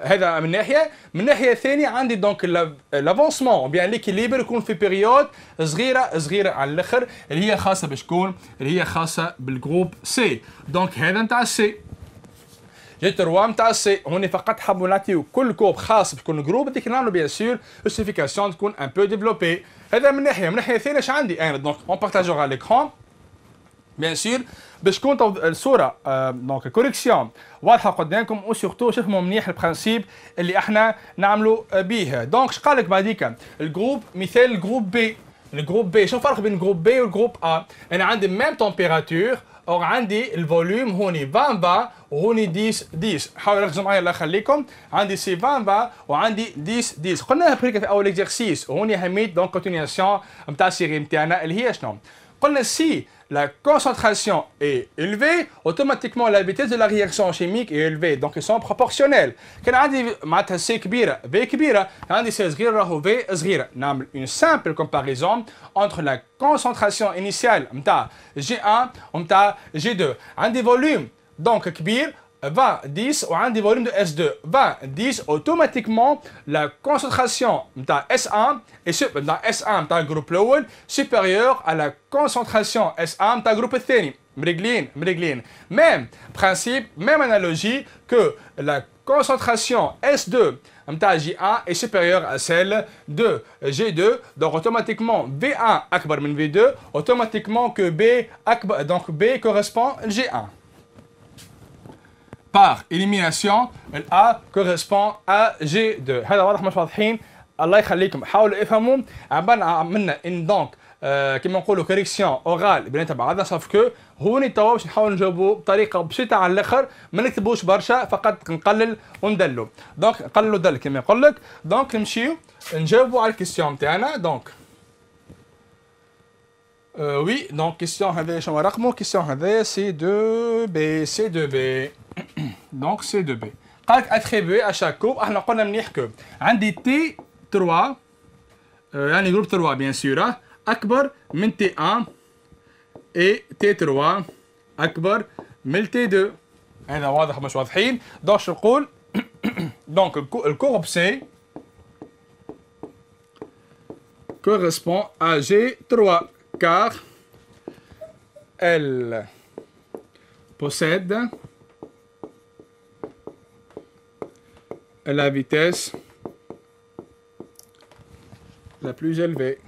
هذا من ناحية. من ناحية ثانية عندي دونك لافونسمون بيان ليكيليبر يكون في بيريود صغيرة صغيرة على الآخر اللي هي خاصة بشكون اللي هي خاصة بالجروب سي دونك هذا نتاع سي جي 3 نتاع سي هوني فقط حبوا نعطيو كل كوب خاص بكل جروب هذيك نعملوا بيان سور جوستيفيكاسيون تكون ان بو ديفلوبي هذا من ناحية. من ناحية ثانية اش عندي؟ أنا دونك اون بارتاجوغ على ليكرون بيان سور باش تكون الصورة دونك كوريكسيون واضحة قدامكم وسورتو شوفوا منيح البرانسيب اللي إحنا نعملوا بيه. دونك اش قال لك بعديك الجروب مثال الجروب بي. الجروب بي شنو الفرق بين الجروب بي والجروب ا أنا عندي ميم تمبيراتور اور عندي الفوليوم هوني 20 با وهوني 10 10 حاولوا ركزوا معايا الله يخليكم. عندي سي 20 با وعندي 10 10 قلنا بريك في أول اكزرسيس وهوني أهمية دونك كونتينياسيون نتاع السيري نتاعنا اللي هي شنو؟ قلنا سي la concentration est élevée, automatiquement la vitesse de la réaction chimique est élevée, donc ils sont proportionnels. كان عندي معناتها سي كبيرة V كبيرة عندي سي صغيرة راهو V صغيرة نعمل une simple comparaison entre la concentration initiale نتاع G1 ونتاع G2 عندي volume donc كبير 20, 10 ou un volume de S2. 20, 10, automatiquement, la concentration de S1 est dans S1 dans le groupe Lowell supérieure à la concentration S1 dans le groupe Theni. Mriglin, Mriglin. Même principe, même analogie que la concentration S2 J1 est supérieure à celle de G2. Donc automatiquement V1 akbar min V2, automatiquement que B, akbar, donc B correspond à G1 par élimination A correspond à G2 هذا واضح مش واضحين الله يخليكم حاولوا افهموا عبالنا عملنا ان دونك كما نقولوا كوريكسيون اورال بيناتنا بعضنا صاف كو هوني توا باش نحاول نجاوبوا بطريقه بسيطه على الآخر ما نكتبوش برشا فقط نقلل وندلوا دونك نقلل ودل كما يقول لك دونك نمشيو نجاوبوا على الكيستيون نتاعنا دونك Euh, oui, donc question هذا شنو رقمه؟ question هذا سي 2 بي سي 2 بي دونك سي 2 بي قال لك اتريبيوي ا شاك كوب احنا قلنا منيح كو عندي تي 3 يعني جروب 3 بيان سور اكبر من تي 1 اي تي 3 اكبر من تي 2 هذا واضح مش واضحين دونك شو نقول دونك الكورب سي correspond à G3 car elle possède la vitesse la plus élevée.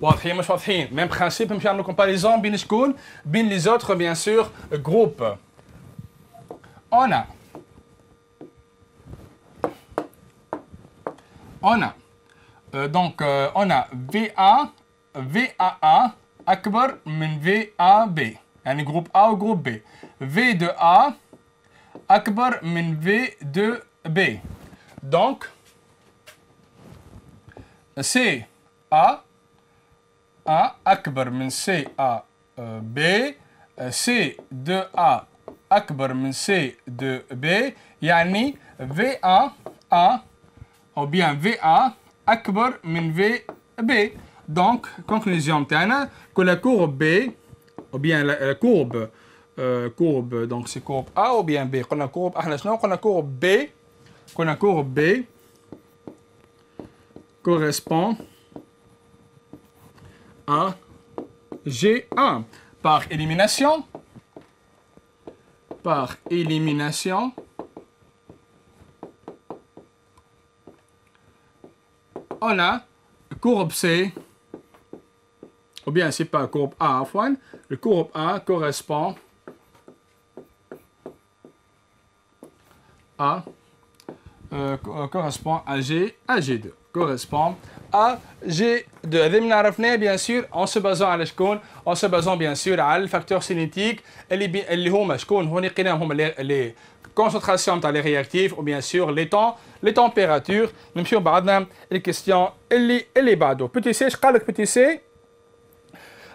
واضحين مش واضحين même principe نمشي نعملوا comparaison بين شكون بين les autres bien sûr groupes on on a, euh, donc, euh, on a VA, VAA, Akbar min VAB. Yani groupe A ou groupe B. V de A, Akbar min V de B. Donc, C A, A, Akbar min C A B, C de A, Akbar min C de B. Yani VA, A, ou bien VA أكبر من VB donc conclusion تاعنا que la courbe B ou bien la, la courbe euh, courbe donc c'est courbe A ou bien B قلنا courbe احنا شنو قلنا courbe B قلنا courbe B correspond à G1 par élimination par élimination on a courbe C ou bien c'est pas courbe A fois, le courbe A correspond à euh, correspond à G à G2 correspond A G2 هذا من عرفناه bien sûr en se basant على شكون en se basant bien sûr على الفاكتور سينيتيك اللي بي اللي هما شكون هوني قلناهم هما لي concentration تاع لي réactifs ou bien sûr les temps les températures نمشيو بعدنا الكيستيون اللي اللي بعده petit c قال لك petit c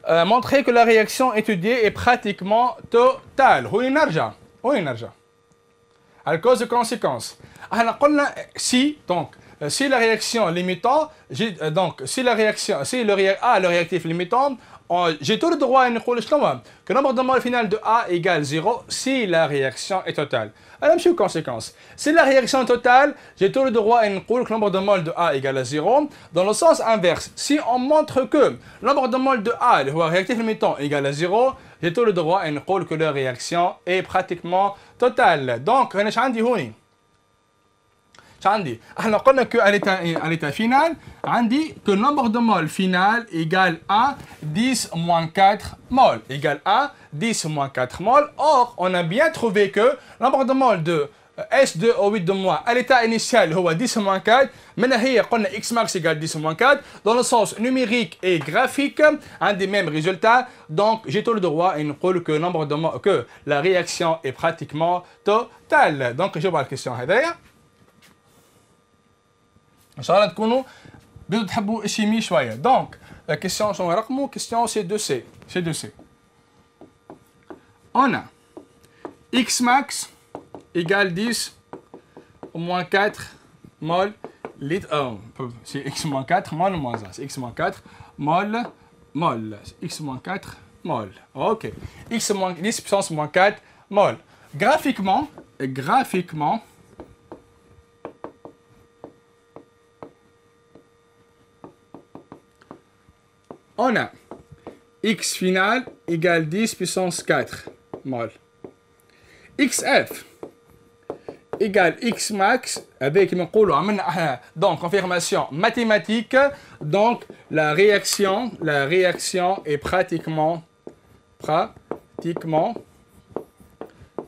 euh, montrer que la réaction étudiée est pratiquement totale هوني نرجع هوني نرجع à cause de conséquences احنا قلنا si donc euh, si la réaction limitant, euh, donc si la réaction, si le réa A le réactif limitant, j'ai tout le droit à dire que le nombre de moles final de A égale 0 si la réaction est totale. Alors, je conséquence. Si la réaction est totale, j'ai tout le droit à dire que le nombre de moles de A égale à 0. Dans le sens inverse, si on montre que le nombre de moles de A, le réactif limitant, égale à 0, j'ai tout le droit à dire que la réaction est pratiquement totale. Donc, je vais عندي احنا قلنا كو à l'état final عندي que nombre de moles final égale à 10 moins 4 moles égale à 10 moins 4 moles or on a bien trouvé que nombre de moles de S2 au 8 de mois à l'état initial هو 10 moins 4 من هي قلنا x max égale 10 moins 4 dans le sens numérique et graphique un des mêmes résultats donc j'ai tout le droit à نقول que nombre de moles que la réaction est pratiquement totale donc je vois la question هذايا ان شاء الله تكونوا بدو تحبوا الشيمي شويه دونك لا كيسيون شنو رقمه كيسيون سي دو سي سي دو سي on a x max égale 10 au moins 4 mol litre oh, c'est x moins 4 mol ou moins 1 c'est x moins 4 mol mol x moins 4 mol ok x moins 10 puissance moins 4 mol graphiquement graphiquement on a x final égale 10 puissance 4 mol. xf égale x max. Avec donc confirmation mathématique. Donc la réaction la réaction est pratiquement pratiquement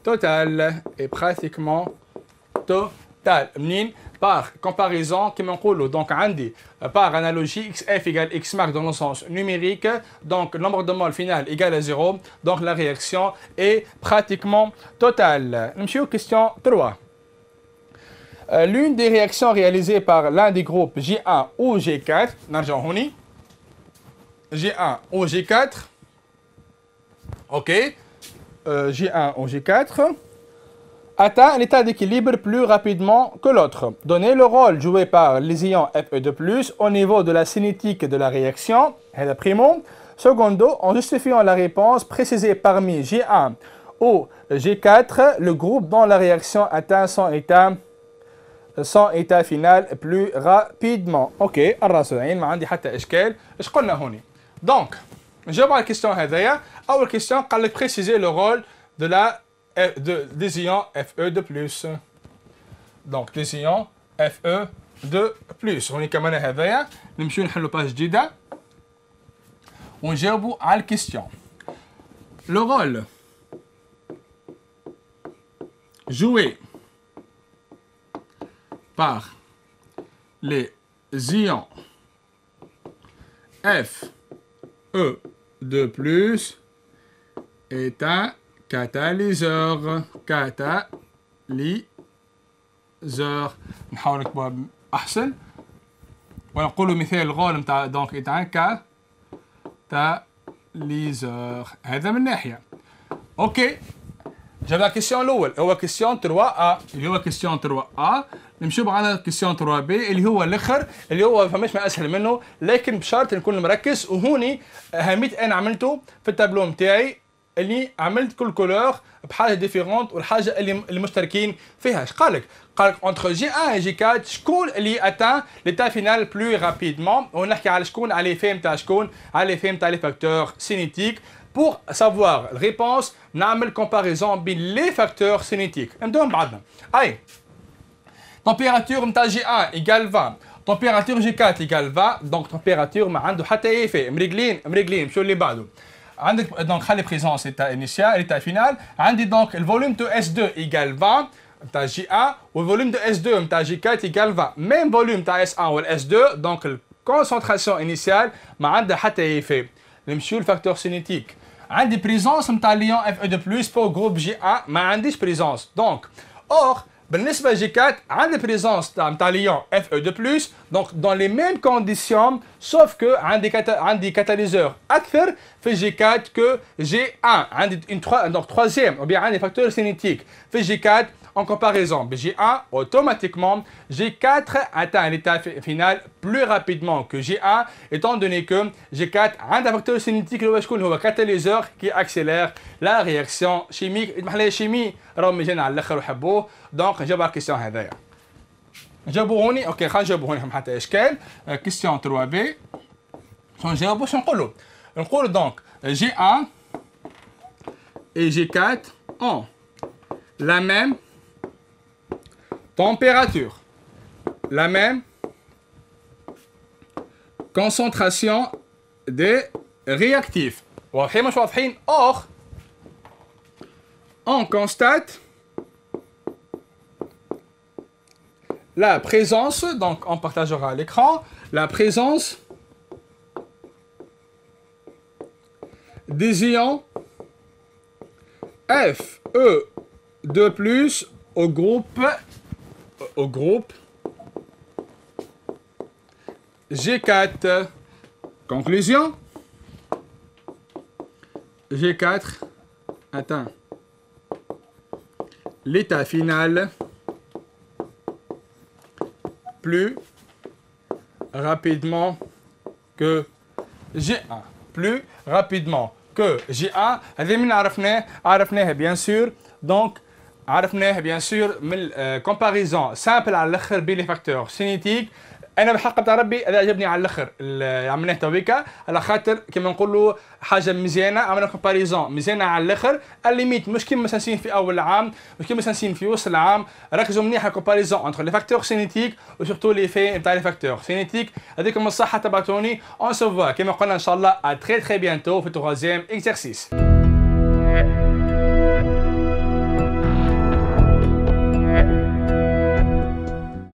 totale. Et pratiquement totale par comparaison qui m'encoule donc par analogie xf égale x marque dans le sens numérique. Donc le nombre de moles final égale à 0 donc la réaction est pratiquement totale. Monsieur question 3 euh, l'une des réactions réalisées par l'un des groupes G1 ou G4 G1 ou G4 ok. Euh, G1 ou G4 atteint l'état d'équilibre plus rapidement que l'autre. Donner le rôle joué par les ions Fe2+, au niveau de la cinétique de la réaction, la primo. Secondo, en justifiant la réponse précisée parmi G1 ou G4, le groupe dont la réaction atteint son état son état final plus rapidement. Ok, الراسلين ما عندي حتى اشكال. ايش قلنا هوني؟ Donc, نجاوب على الكيستيون هذايا. أول كيستيون قال لك préciser le rôle de la de, des ions Fe de plus. Donc des ions Fe de plus. هوني كمان هذايا نمشيو نحلو باج جديدة ونجاوبوا على الكيستيون. Le rôle joué par les ions Fe de plus est un catalyseur catalyseur نحاول نكتبها أحسن. ونقول مثال الغول نتاع دونك تاع كاتاليزور هذا من ناحية. أوكي. جاب كيسيون الأول. هو كيسيون 3 ا اللي هو كيسيون 3 ا نمشيو على كيسيون 3 بي اللي هو الأخر اللي هو فماش ما أسهل منه لكن بشرط نكون مركز. وهوني أهمية أنا عملته في التابلو نتاعي اللي عملت كل كولور بحاجه ديفيرونت والحاجه اللي المشتركين فيها اش قال لك قال لك اونتر جي 1 جي 4 شكون اللي اتان ليتا فينال بلو رابيدمون ونحكي على شكون على فهم تاع شكون على فهم تاع لي فاكتور سينيتيك pour savoir la réponse نعمل comparaison بين لي فاكتور سينيتيك نبداو بعضنا اي température نتاع جي 1 ايكال 20 température جي 4 ايكال 20 دونك température ما عنده حتى اي في مريقلين مريقلين مشو اللي بعده عندك دونك خلي بريزونس l'état initial l'état final عندي دونك الفوليوم دو اس 2 ايكال 20 نتاع جي 1 والفوليوم دو اس 2 نتاع جي 4 ايكال 20 ميم فوليوم تاع اس 1 والاس 2 دونك concentration initiale ما عندها حتى effet نمشيو الفاكتور سينيتيك عندي بريزونس نتاع ليون اف او دو بلس بو جروب جي 1 ما عنديش بريزونس دونك اور بالنسبه جي 4 عندي بريزونس نتاع ليون اف او دو بلس دونك دون لي ميم كونديسيون سوف كو عندي كتا عندي كاتاليزور اكثر في جي 4 كو جي 1 عندي اون 3 دونك 3 او بيان عندي فاكتور سينيتيك في جي 4 En comparaison, G1, automatiquement, G4 atteint l'état final plus rapidement que G1, étant donné que G4 a un facteur cinétique, le catalyseur qui accélère la réaction chimique. La chimie, donc j'ai la question هذايا. جابوهوني اوكي خلينا نجاوبوني حتى اشكال كيستيون 3 بي شنو نجاوبو شنو نقولوا نقولوا دونك جي 1 et G4 ont la même Température. La même. Concentration des réactifs. Or, on constate la présence, donc on partagera l'écran, la présence des ions F, E, 2 plus au groupe au groupe G4. Conclusion? G4 atteint l'état final plus rapidement que G1. Plus rapidement que G1. bien sûr. Donc, عرفناه بيان سور من كومباريزون سامبل على الأخر بين لي فاكتور. سينيتيك أنا بحق تاع ربي هذا عجبني على الأخر. عملناه تويكا على خاطر كيما نقولوا حاجة مزيانة عملنا كومباريزون مزيانة على الأخر. الليميت مش كيما سنسين في أول العام مش كيما سنسين في وسط العام. ركزوا مليح على كومباريزون انتر لي فاكتور سينيتيك وسورتو لي في نتاع لي فاكتور سينيتيك هذيكم الصحة تبعتوني. اون سوفوا كيما قلنا إن شاء الله ا تري تري بيانتو في التروازيام اكزرسيس